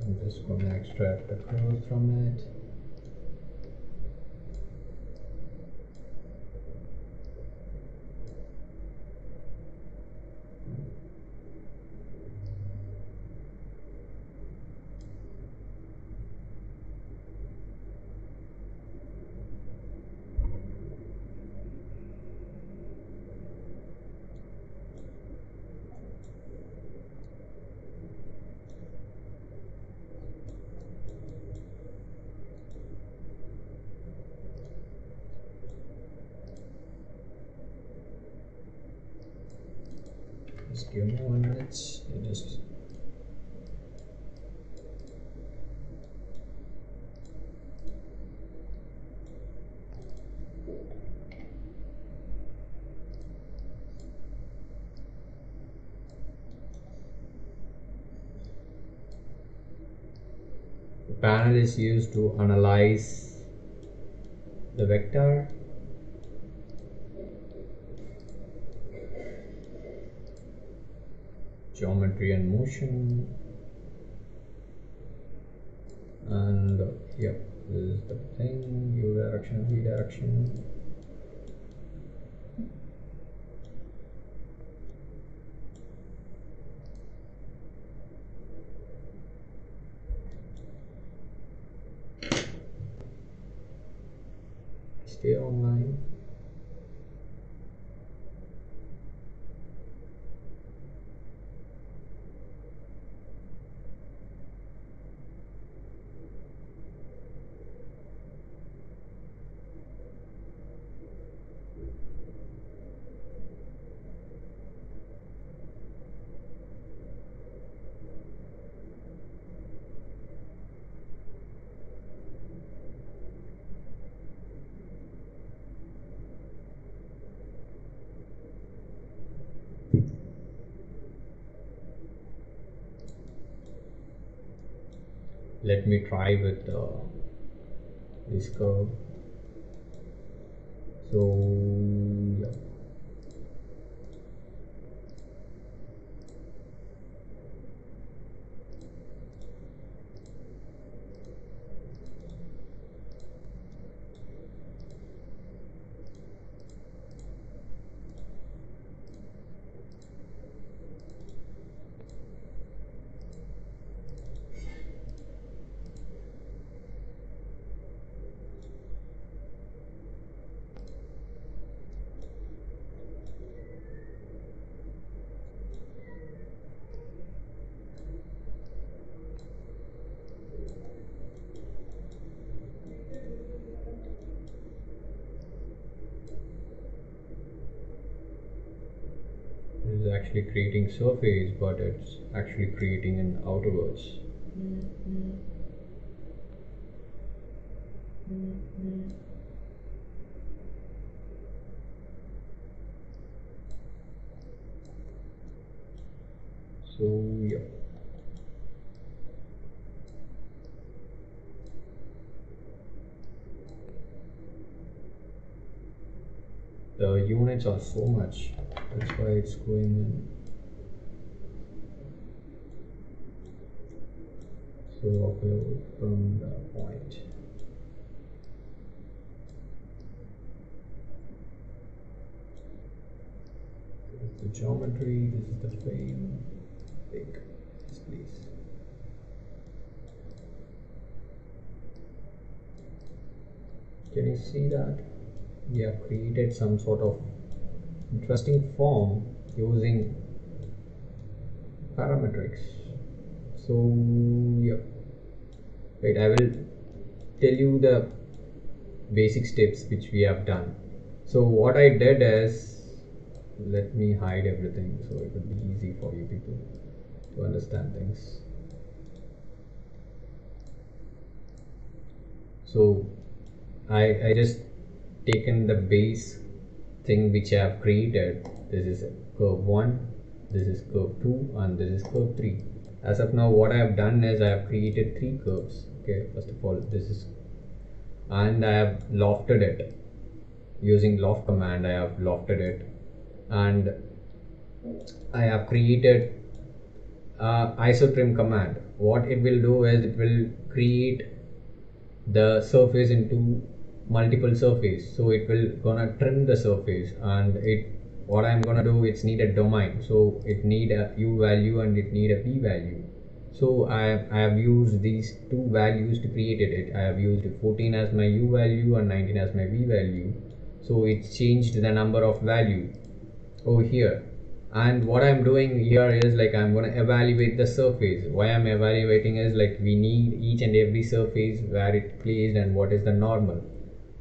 I'm just going to extract the code from it. just give me one minute I just panel is used to analyze the vector. Geometry and motion. And yep this is the thing. U direction v direction stay online let me try with uh, this curve so yeah It is actually creating surface but it's actually creating an outerwards so yeah. The units are so much it's going in so uphill from the point. This is the geometry this is the frame. Big yes please can you see that? We have created some sort of interesting form using parametrics. So yeah. Wait i will tell you the basic steps which we have done. So what i did is let me hide everything so it will be easy for you people to understand things. So i i just taken the base thing which I have created. This is curve 1 this is curve 2 and this is curve 3 as of now what I have done is I have created three curves okay? First of all this is and I have lofted it. Using loft command I have lofted it. And I have created uh, isotrim command. What it will do is it will create the surface into multiple surface. So it will gonna trim the surface and it what I'm gonna do it's need a domain. So it need a u value and it need a v value. So I, I have used these two values to create it. I have used 14 as my u value and 19 as my v value. So it changed the number of value over here. And what I'm doing here is like I'm gonna evaluate the surface. Why I'm evaluating is like we need each and every surface where it placed and what is the normal.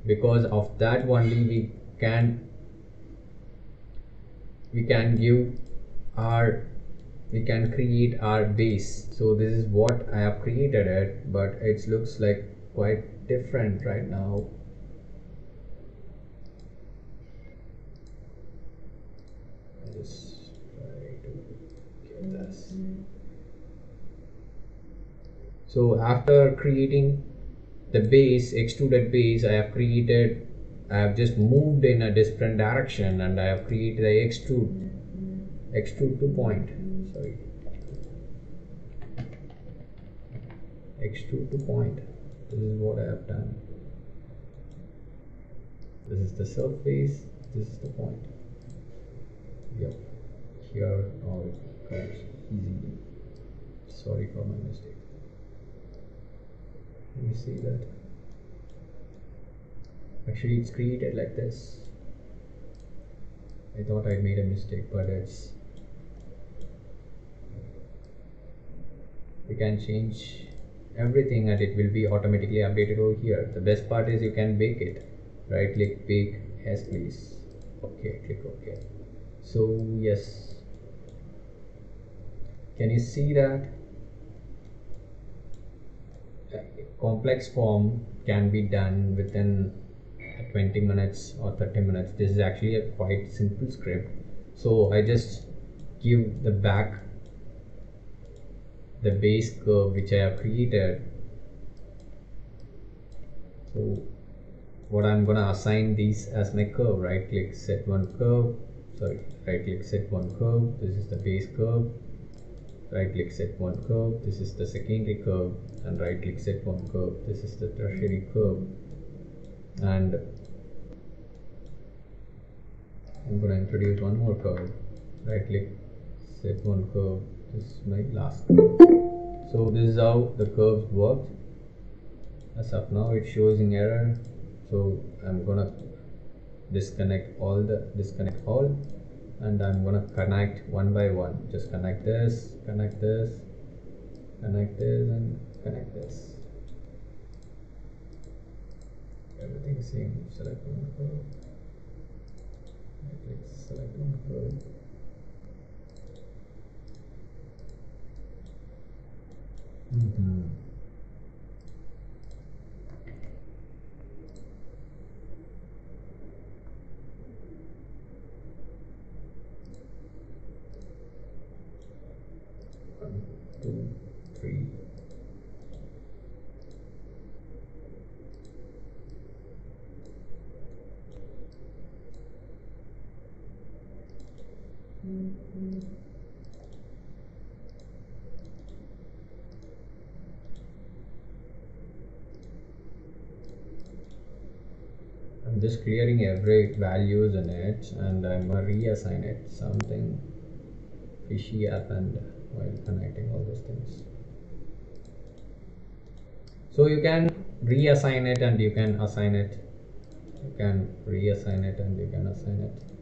Because of that only we can we can give our we can create our base so this is what I have created it but it looks like quite different right now. Just try to get this. So after creating the base extruded base I have created I have just moved in a different direction and I have created a extrude extrude to point sorry. Extrude to point this is what I have done. This is the surface this is the point. Yep here it comes easily sorry for my mistake. Let me see that actually it's created like this. I thought I made a mistake but it's you can change everything and it will be automatically updated over here. The best part is you can bake it. Right click bake yes please okay click ok. So yes. Can you see that? Complex form can be done within 20 minutes or 30 minutes. This is actually a quite simple script. So I just give the back the base curve which I have created. So what I'm gonna assign these as my curve right click set one curve. Sorry right click set one curve. This is the base curve. Right click set one curve. This is the secondary curve. And right click set one curve. This is the tertiary curve. And I'm going to introduce one more curve. Right click set one curve. This is my last curve. So this is how the curves work. As of now it shows an error. So I'm gonna disconnect all the disconnect all and I'm gonna connect one by one. Just connect this connect this connect this and connect this. Everything same. Select click select one mm -hmm. One, two, three. I'm just clearing every values in it and I'm reassign it something fishy happened while connecting all those things. So you can reassign it and you can assign it. You can reassign it and you can assign it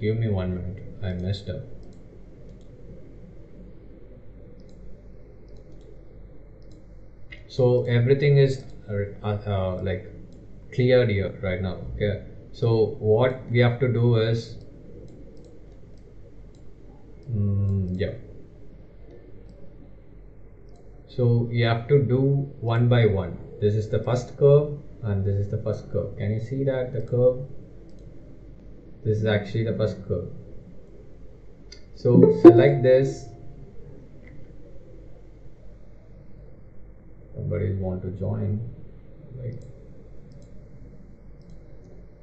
Give me one minute. I messed up. So everything is uh, uh, like cleared here right now. Okay. So what we have to do is, mm, yeah. So you have to do one by one. This is the first curve and this is the first curve. Can you see that the curve this is actually the first curve. So select this. Somebody want to join right?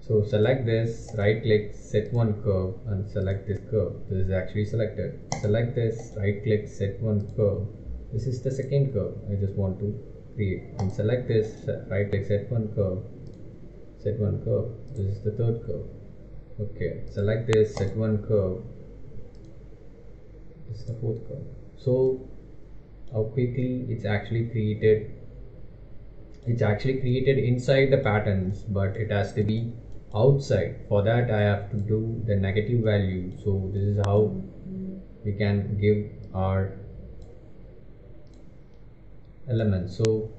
So select this right click set one curve and select this curve. This is actually selected. Select this right click set one curve. This is the second curve I just want to create. And select this right click set one curve. Set one curve. This is the third curve okay select this set one curve is the fourth curve. So how quickly it's actually created it's actually created inside the patterns but it has to be outside. For that I have to do the negative value. So this is how we can give our elements so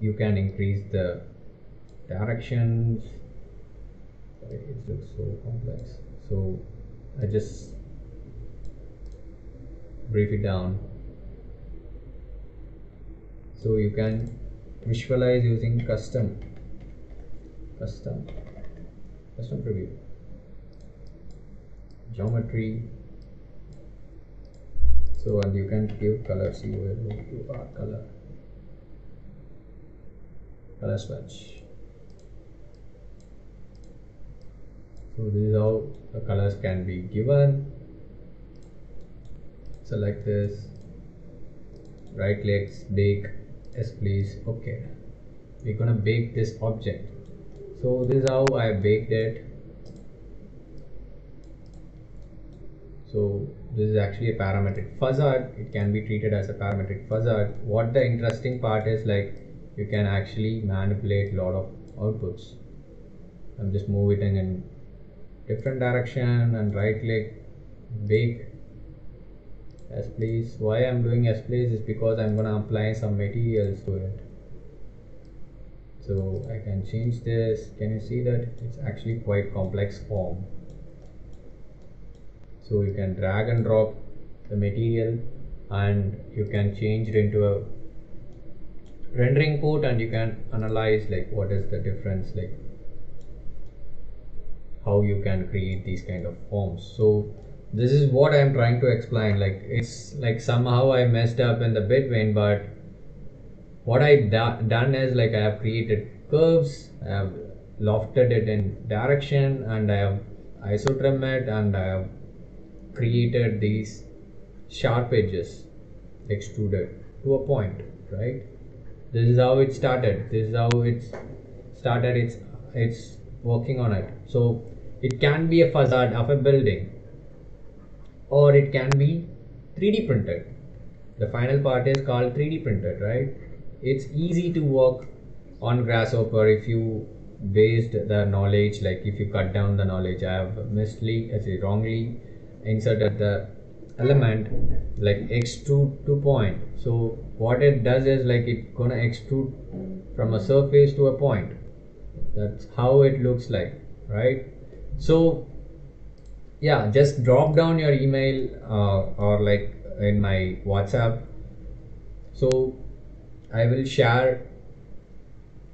you can increase the directions it looks so complex. So I just brief it down. So you can visualize using custom custom custom preview. Geometry. So and you can give colors you will give art color. Color swatch so this is how the colors can be given. Select this. Right clicks bake yes please. Okay we're gonna bake this object. So this is how I baked it. So this is actually a parametric facade it can be treated as a parametric facade what the interesting part is like you can actually manipulate a lot of outputs. I'm just moving in different direction and right click bake yes please. Why I'm doing yes please is because I'm gonna apply some materials to it. So I can change this. Can you see that? It's actually quite complex form. So you can drag and drop the material and you can change it into a rendering port and you can analyze like what is the difference like how you can create these kind of forms. So this is what i'm trying to explain. Like it's like somehow i messed up in the between but what i've done is like i have created curves i have lofted it in direction and i have isotrim it and i have created these sharp edges extruded to a point right? This is how it started. This is how it's started. It's it's working on it. So it can be a facade of a building or it can be 3d printed. The final part is called 3d printed right? It's easy to work on grasshopper if you based the knowledge like if you cut down the knowledge. I have mislead I wrongly inserted the element like extrude to point. So what it does is like it gonna extrude from a surface to a point. That's how it looks like right so yeah just drop down your email uh, or like in my whatsapp. So i will share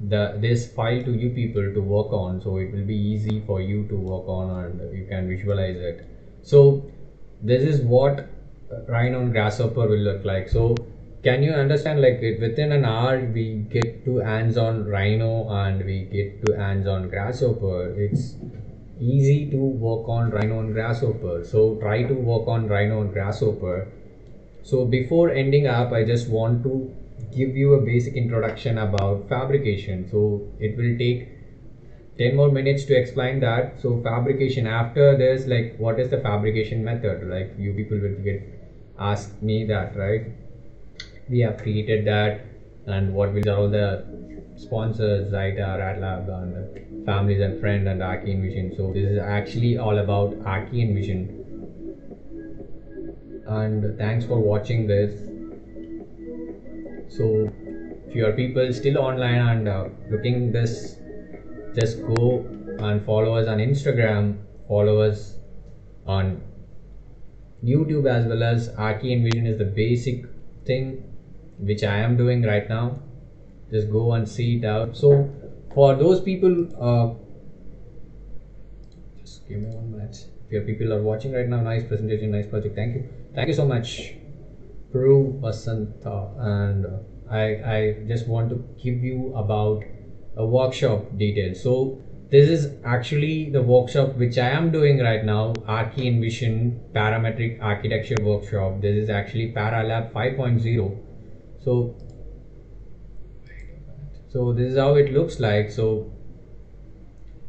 the this file to you people to work on. So it will be easy for you to work on and you can visualize it. So this is what rhino grasshopper will look like. So can you understand like within an hour we get to hands on rhino and we get to hands on grasshopper. It's easy to work on Rhino and Grasshopper. So try to work on Rhino and Grasshopper. So before ending up, I just want to give you a basic introduction about fabrication. So it will take 10 more minutes to explain that. So fabrication after this, like what is the fabrication method? Like you people will get ask me that, right? We have created that and what will all the sponsors, Zyta, RadLab and families and friends and Archi Envision. So this is actually all about Archi Envision. And thanks for watching this. So if you are people still online and uh, looking this, just go and follow us on Instagram, follow us on YouTube as well as Archi Envision is the basic thing which I am doing right now. Just go and see it out. So for those people uh, just give me one minute. If your people are watching right now. Nice presentation nice project. Thank you. Thank you so much Peru Vasanta. And uh, I, I just want to give you about a workshop detail so this is actually the workshop which I am doing right now Archi Envision parametric architecture workshop. This is actually Paralab 5.0 so so this is how it looks like. So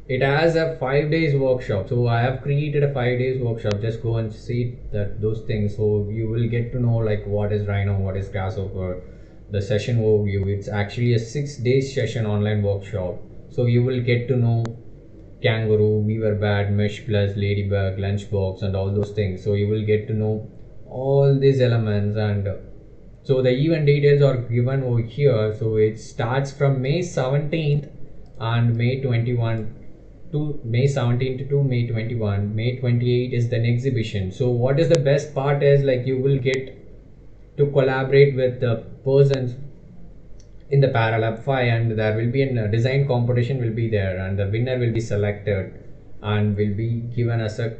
it has a five days workshop. So i have created a five days workshop. Just go and see that those things. So you will get to know like what is rhino what is grasshopper the session overview. It's actually a six days session online workshop. So you will get to know kangaroo Weaverbird mesh plus ladybug lunchbox and all those things. So you will get to know all these elements and so the event details are given over here so it starts from may 17th and may 21 to May 17th to May 21. May 28 is the exhibition. So what is the best part is like you will get to collaborate with the persons in the Paralab 5 and there will be a design competition will be there and the winner will be selected and will be given as a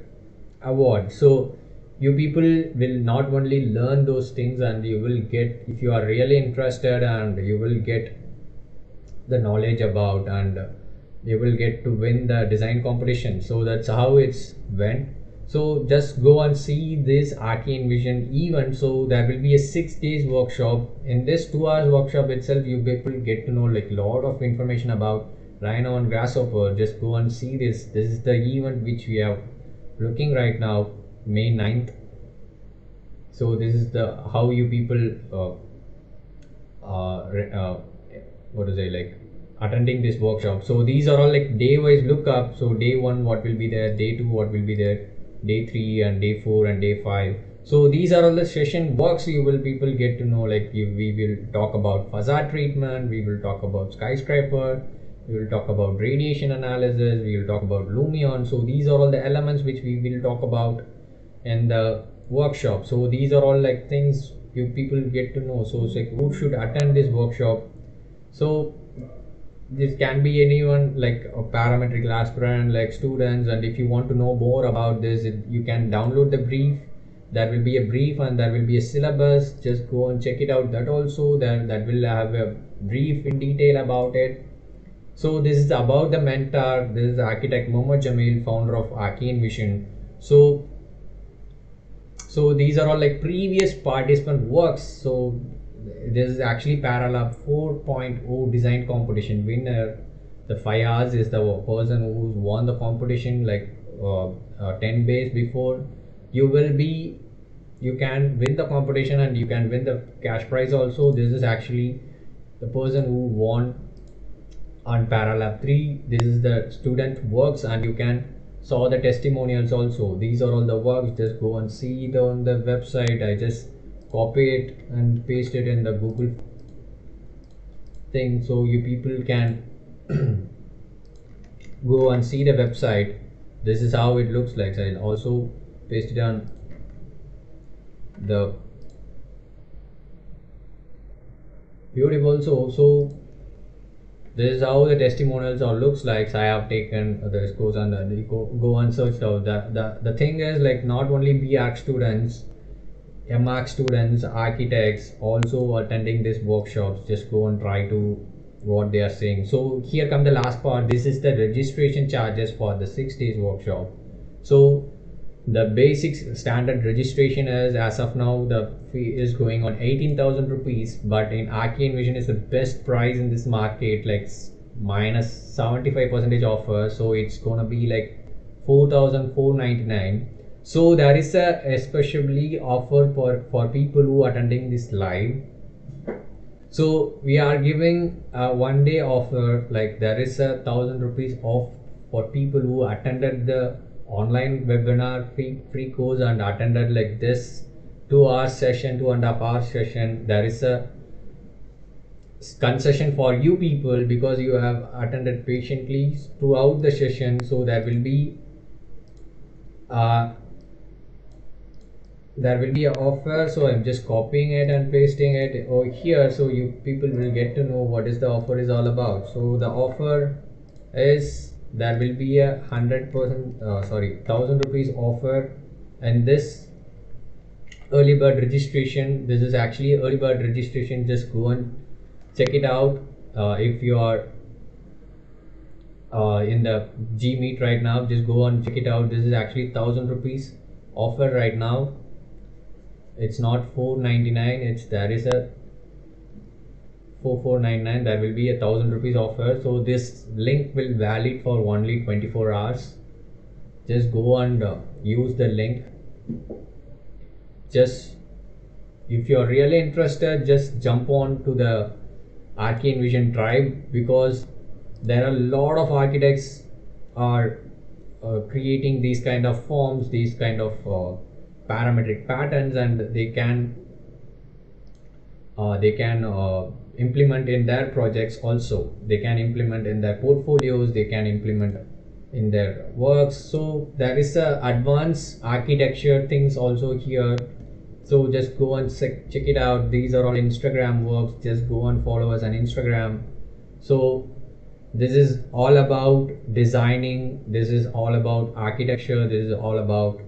award. So you people will not only learn those things and you will get if you are really interested and you will get the knowledge about and you will get to win the design competition. So that's how it's went. So just go and see this Archi Envision event. So there will be a six days workshop. In this two hours workshop itself you people get to know like a lot of information about rhino and grasshopper. Just go and see this. This is the event which we are looking right now may 9th so this is the how you people uh, uh, uh, what to say like attending this workshop. So these are all like day wise look up. so day one what will be there? Day two what will be there? Day three and day four and day five. So these are all the session works you will people get to know like you, we will talk about facade treatment we will talk about skyscraper we will talk about radiation analysis we will talk about lumion. So these are all the elements which we will talk about in the workshop. So these are all like things you people get to know. So it's like who should attend this workshop? So this can be anyone like a parametric aspirant like students and if you want to know more about this it, you can download the brief. There will be a brief and there will be a syllabus. Just go and check it out. That also that that will have a brief in detail about it. So this is about the mentor. This is architect Mohammad Jamil founder of Archi Envision. So so these are all like previous participant works so this is actually Paralab 4.0 design competition winner. The Fayaz is the person who's won the competition like uh, uh, 10 days before. You will be, you can win the competition and you can win the cash prize also. This is actually the person who won on Paralab 3. This is the student works and you can saw the testimonials also. These are all the works. Just go and see it on the website. I just copy it and paste it in the google thing so you people can go and see the website this is how it looks like so i'll also paste it on the beautiful so so this is how the testimonials all looks like so i have taken this goes on the go, go and search out that. the the thing is like not only BArch students MArch students, architects also attending these workshops. Just go and try to what they are saying. So here come the last part. This is the registration charges for the six days workshop. So the basic standard registration is as of now the fee is going on 18,000 rupees but in Archi Envision is the best price in this market like minus 75 percentage offer so it's gonna be like 4,499 so there is a especially offer for for people who are attending this live. So we are giving a one day offer like there is a thousand rupees off for people who attended the online webinar free free course and attended like this two hour session two and a half hour session. There is a concession for you people because you have attended patiently throughout the session. So there will be uh, there will be an offer. So i'm just copying it and pasting it over here. So you people will get to know what is the offer is all about. So the offer is there will be a hundred percent uh, sorry thousand rupees offer and this early bird registration this is actually early bird registration. Just go and check it out uh, if you are uh, in the g meet right now just go and check it out. This is actually thousand rupees offer right now. It's not 499 it's there is a 4499 there will be a thousand rupees offer. So this link will valid for only 24 hours. Just go and uh, use the link. Just if you're really interested just jump on to the Archi Envision tribe because there are a lot of architects are uh, creating these kind of forms these kind of uh, parametric patterns and they can uh, they can uh, implement in their projects also. They can implement in their portfolios they can implement in their works. So there is a advanced architecture things also here. So just go and check, it out. These are all instagram works. Just go and follow us on instagram. So this is all about designing. This is all about architecture. This is all about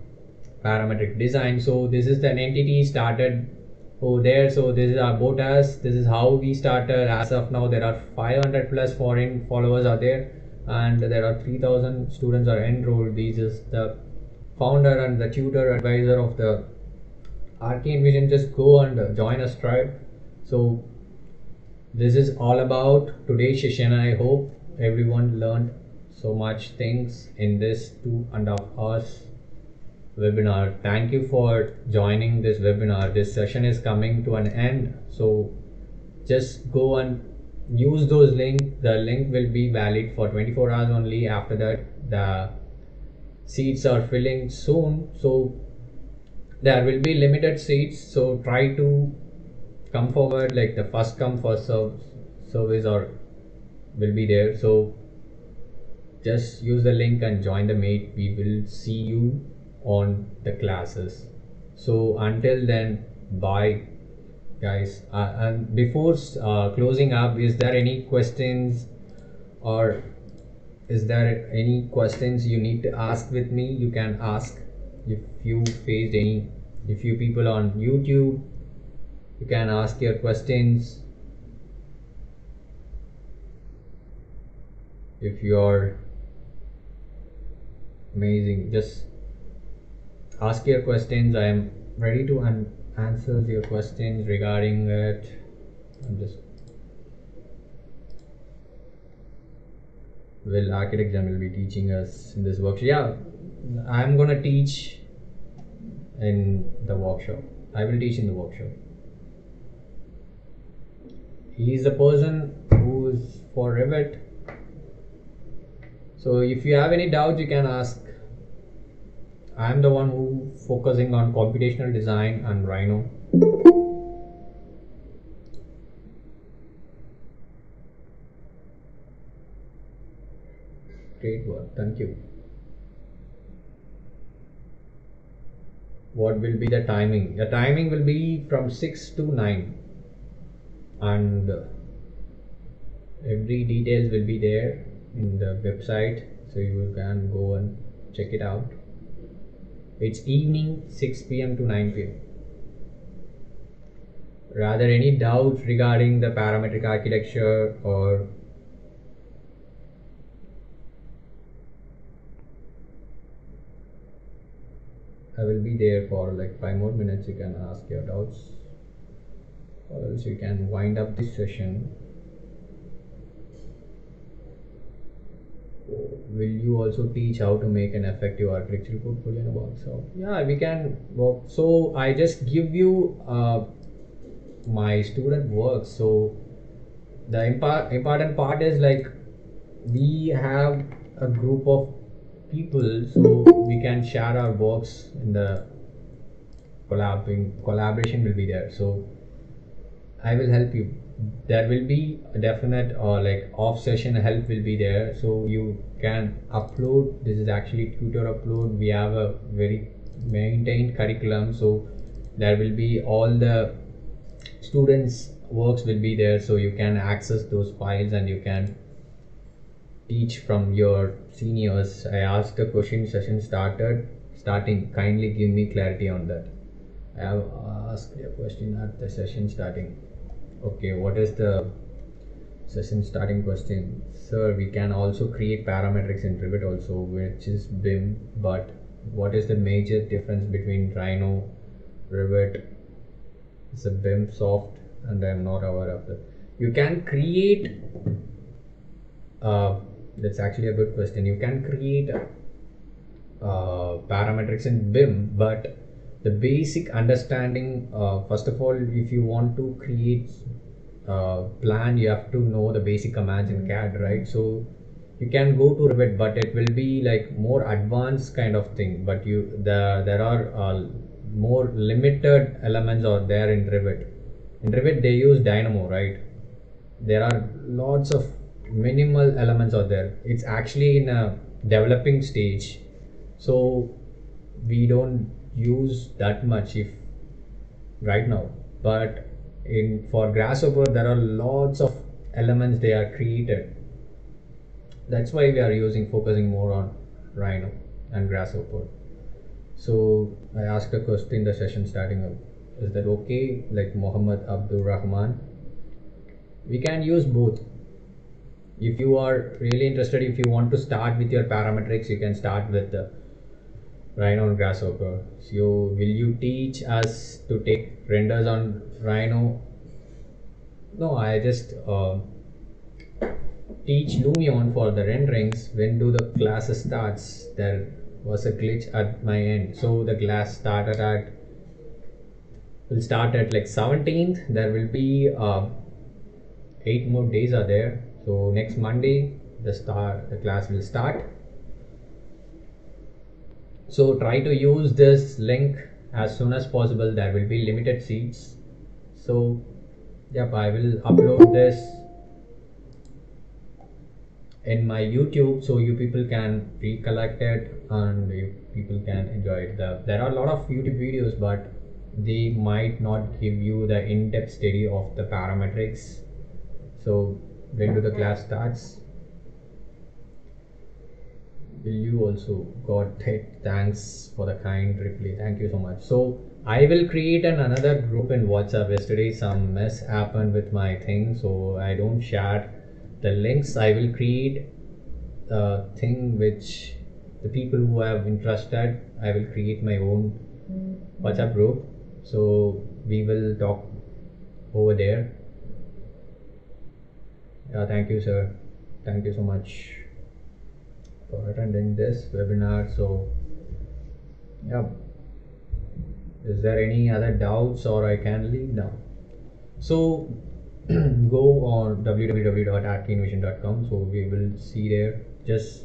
parametric design. So this is an entity started over there so this is about us this is how we started uh, as of now there are 500 plus foreign followers are there and there are 3000 students are enrolled. This is the founder and the tutor advisor of the Archi Envision just go and join us tribe so this is all about today's session i hope everyone learned so much things in this two and a half hours webinar. Thank you for joining this webinar. This session is coming to an end. So just go and use those links the link will be valid for 24 hours only. After that the seats are filling soon. So there will be limited seats. So try to come forward. Like the first come first serve service or will be there. So just use the link and join the meet. We will see you on the classes. So until then bye guys. Uh, and before uh, closing up is there any questions or is there any questions you need to ask with me? You can ask if you faced any if you people on youtube you can ask your questions. If you're amazing just ask your questions. I am ready to un- answer your questions regarding it. I'm just will architect Jamil be teaching us in this workshop. Yeah i'm gonna teach in the workshop. I will teach in the workshop. He is the person who is for revit. So if you have any doubt you can ask I am the one who focusing on computational design and Rhino. Great work, thank you. What will be the timing? The timing will be from 6 to 9 and uh, every details will be there in the website so you can go and check it out it's evening 6 pm to 9 pm rather any doubts regarding the parametric architecture or I will be there for like five more minutes. You can ask your doubts or else you can wind up this session will you also teach how to make an effective architectural portfolio in a yeah we can work. So i just give you uh, my student work. So the impa- important part is like we have a group of people so we can share our works in the collaborating collaboration will be there. So i will help you there will be a definite or uh, like off session help will be there. So you can upload this is actually tutor upload. We have a very maintained curriculum so there will be all the students works will be there. So you can access those files and you can teach from your seniors. I asked a question session started starting kindly give me clarity on that. I have asked a question at the session starting okay what is the session starting question? Sir we can also create parametrics in Revit also which is BIM but what is the major difference between Rhino Revit? It's a BIM soft and I'm not aware of that. You can create uh, that's actually a good question. You can create uh, parametrics in BIM but the basic understanding uh, first of all if you want to create uh, plan you have to know the basic commands in CAD right? So you can go to Revit but it will be like more advanced kind of thing. But you the there are uh, more limited elements are there in Revit. In Revit they use Dynamo right? There are lots of minimal elements out there. It's actually in a developing stage. So we don't use that much if right now. But in for grasshopper there are lots of elements they are created. That's why we are using focusing more on rhino and grasshopper. So i asked a question in the session starting up. Is that okay? Like Muhammad Abdul Rahman. We can use both. If you are really interested if you want to start with your parametrics you can start with the rhino and grasshopper. So will you teach us to take renders on rhino? No i just uh, teach lumion for the renderings. When do the classes starts? There was a glitch at my end. So the class started at will start at like 17th there will be uh, eight more days are there. So next monday the start the class will start so try to use this link as soon as possible. There will be limited seats. So yep i will upload this in my youtube so you people can recollect it and you people can enjoy it. The, there are a lot of youtube videos but they might not give you the in-depth study of the parametrics. So when do the class starts you also got it. Thanks for the kind reply. Thank you so much. So i will create an another group in whatsapp. Yesterday some mess happened with my thing so i don't share the links. I will create a thing which the people who have interested i will create my own whatsapp group. So we will talk over there. Yeah thank you sir. Thank you so much for attending this webinar. So yeah. Is there any other doubts or i can leave now? So go on www.arkinvision.com so we will see there. Just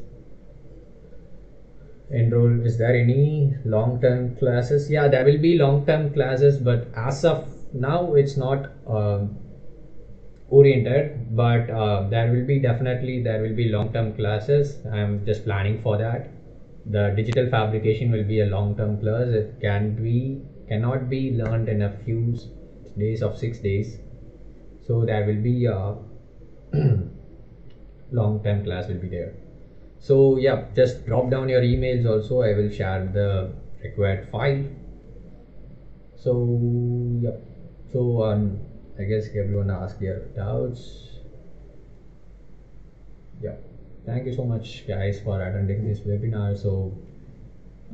enroll. Is there any long-term classes? Yeah there will be long-term classes but as of now it's not uh, oriented but uh, there will be definitely there will be long-term classes. I'm just planning for that. The digital fabrication will be a long-term class. It can be cannot be learned in a few days of six days. So there will be a long-term class will be there. So yeah just drop down your emails also. I will share the required file. So yeah. So um I guess everyone asked their doubts. Yeah, thank you so much, guys, for attending this webinar. So,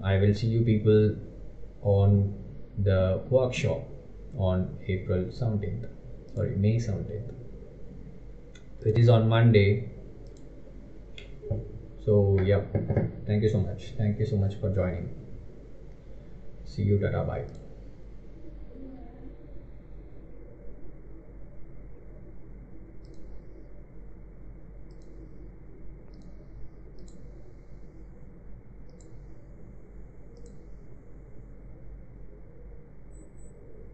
I will see you people on the workshop on April 17th, sorry, May 17th, which is on Monday. So, yeah, thank you so much. Thank you so much for joining. See you, Tata, bye.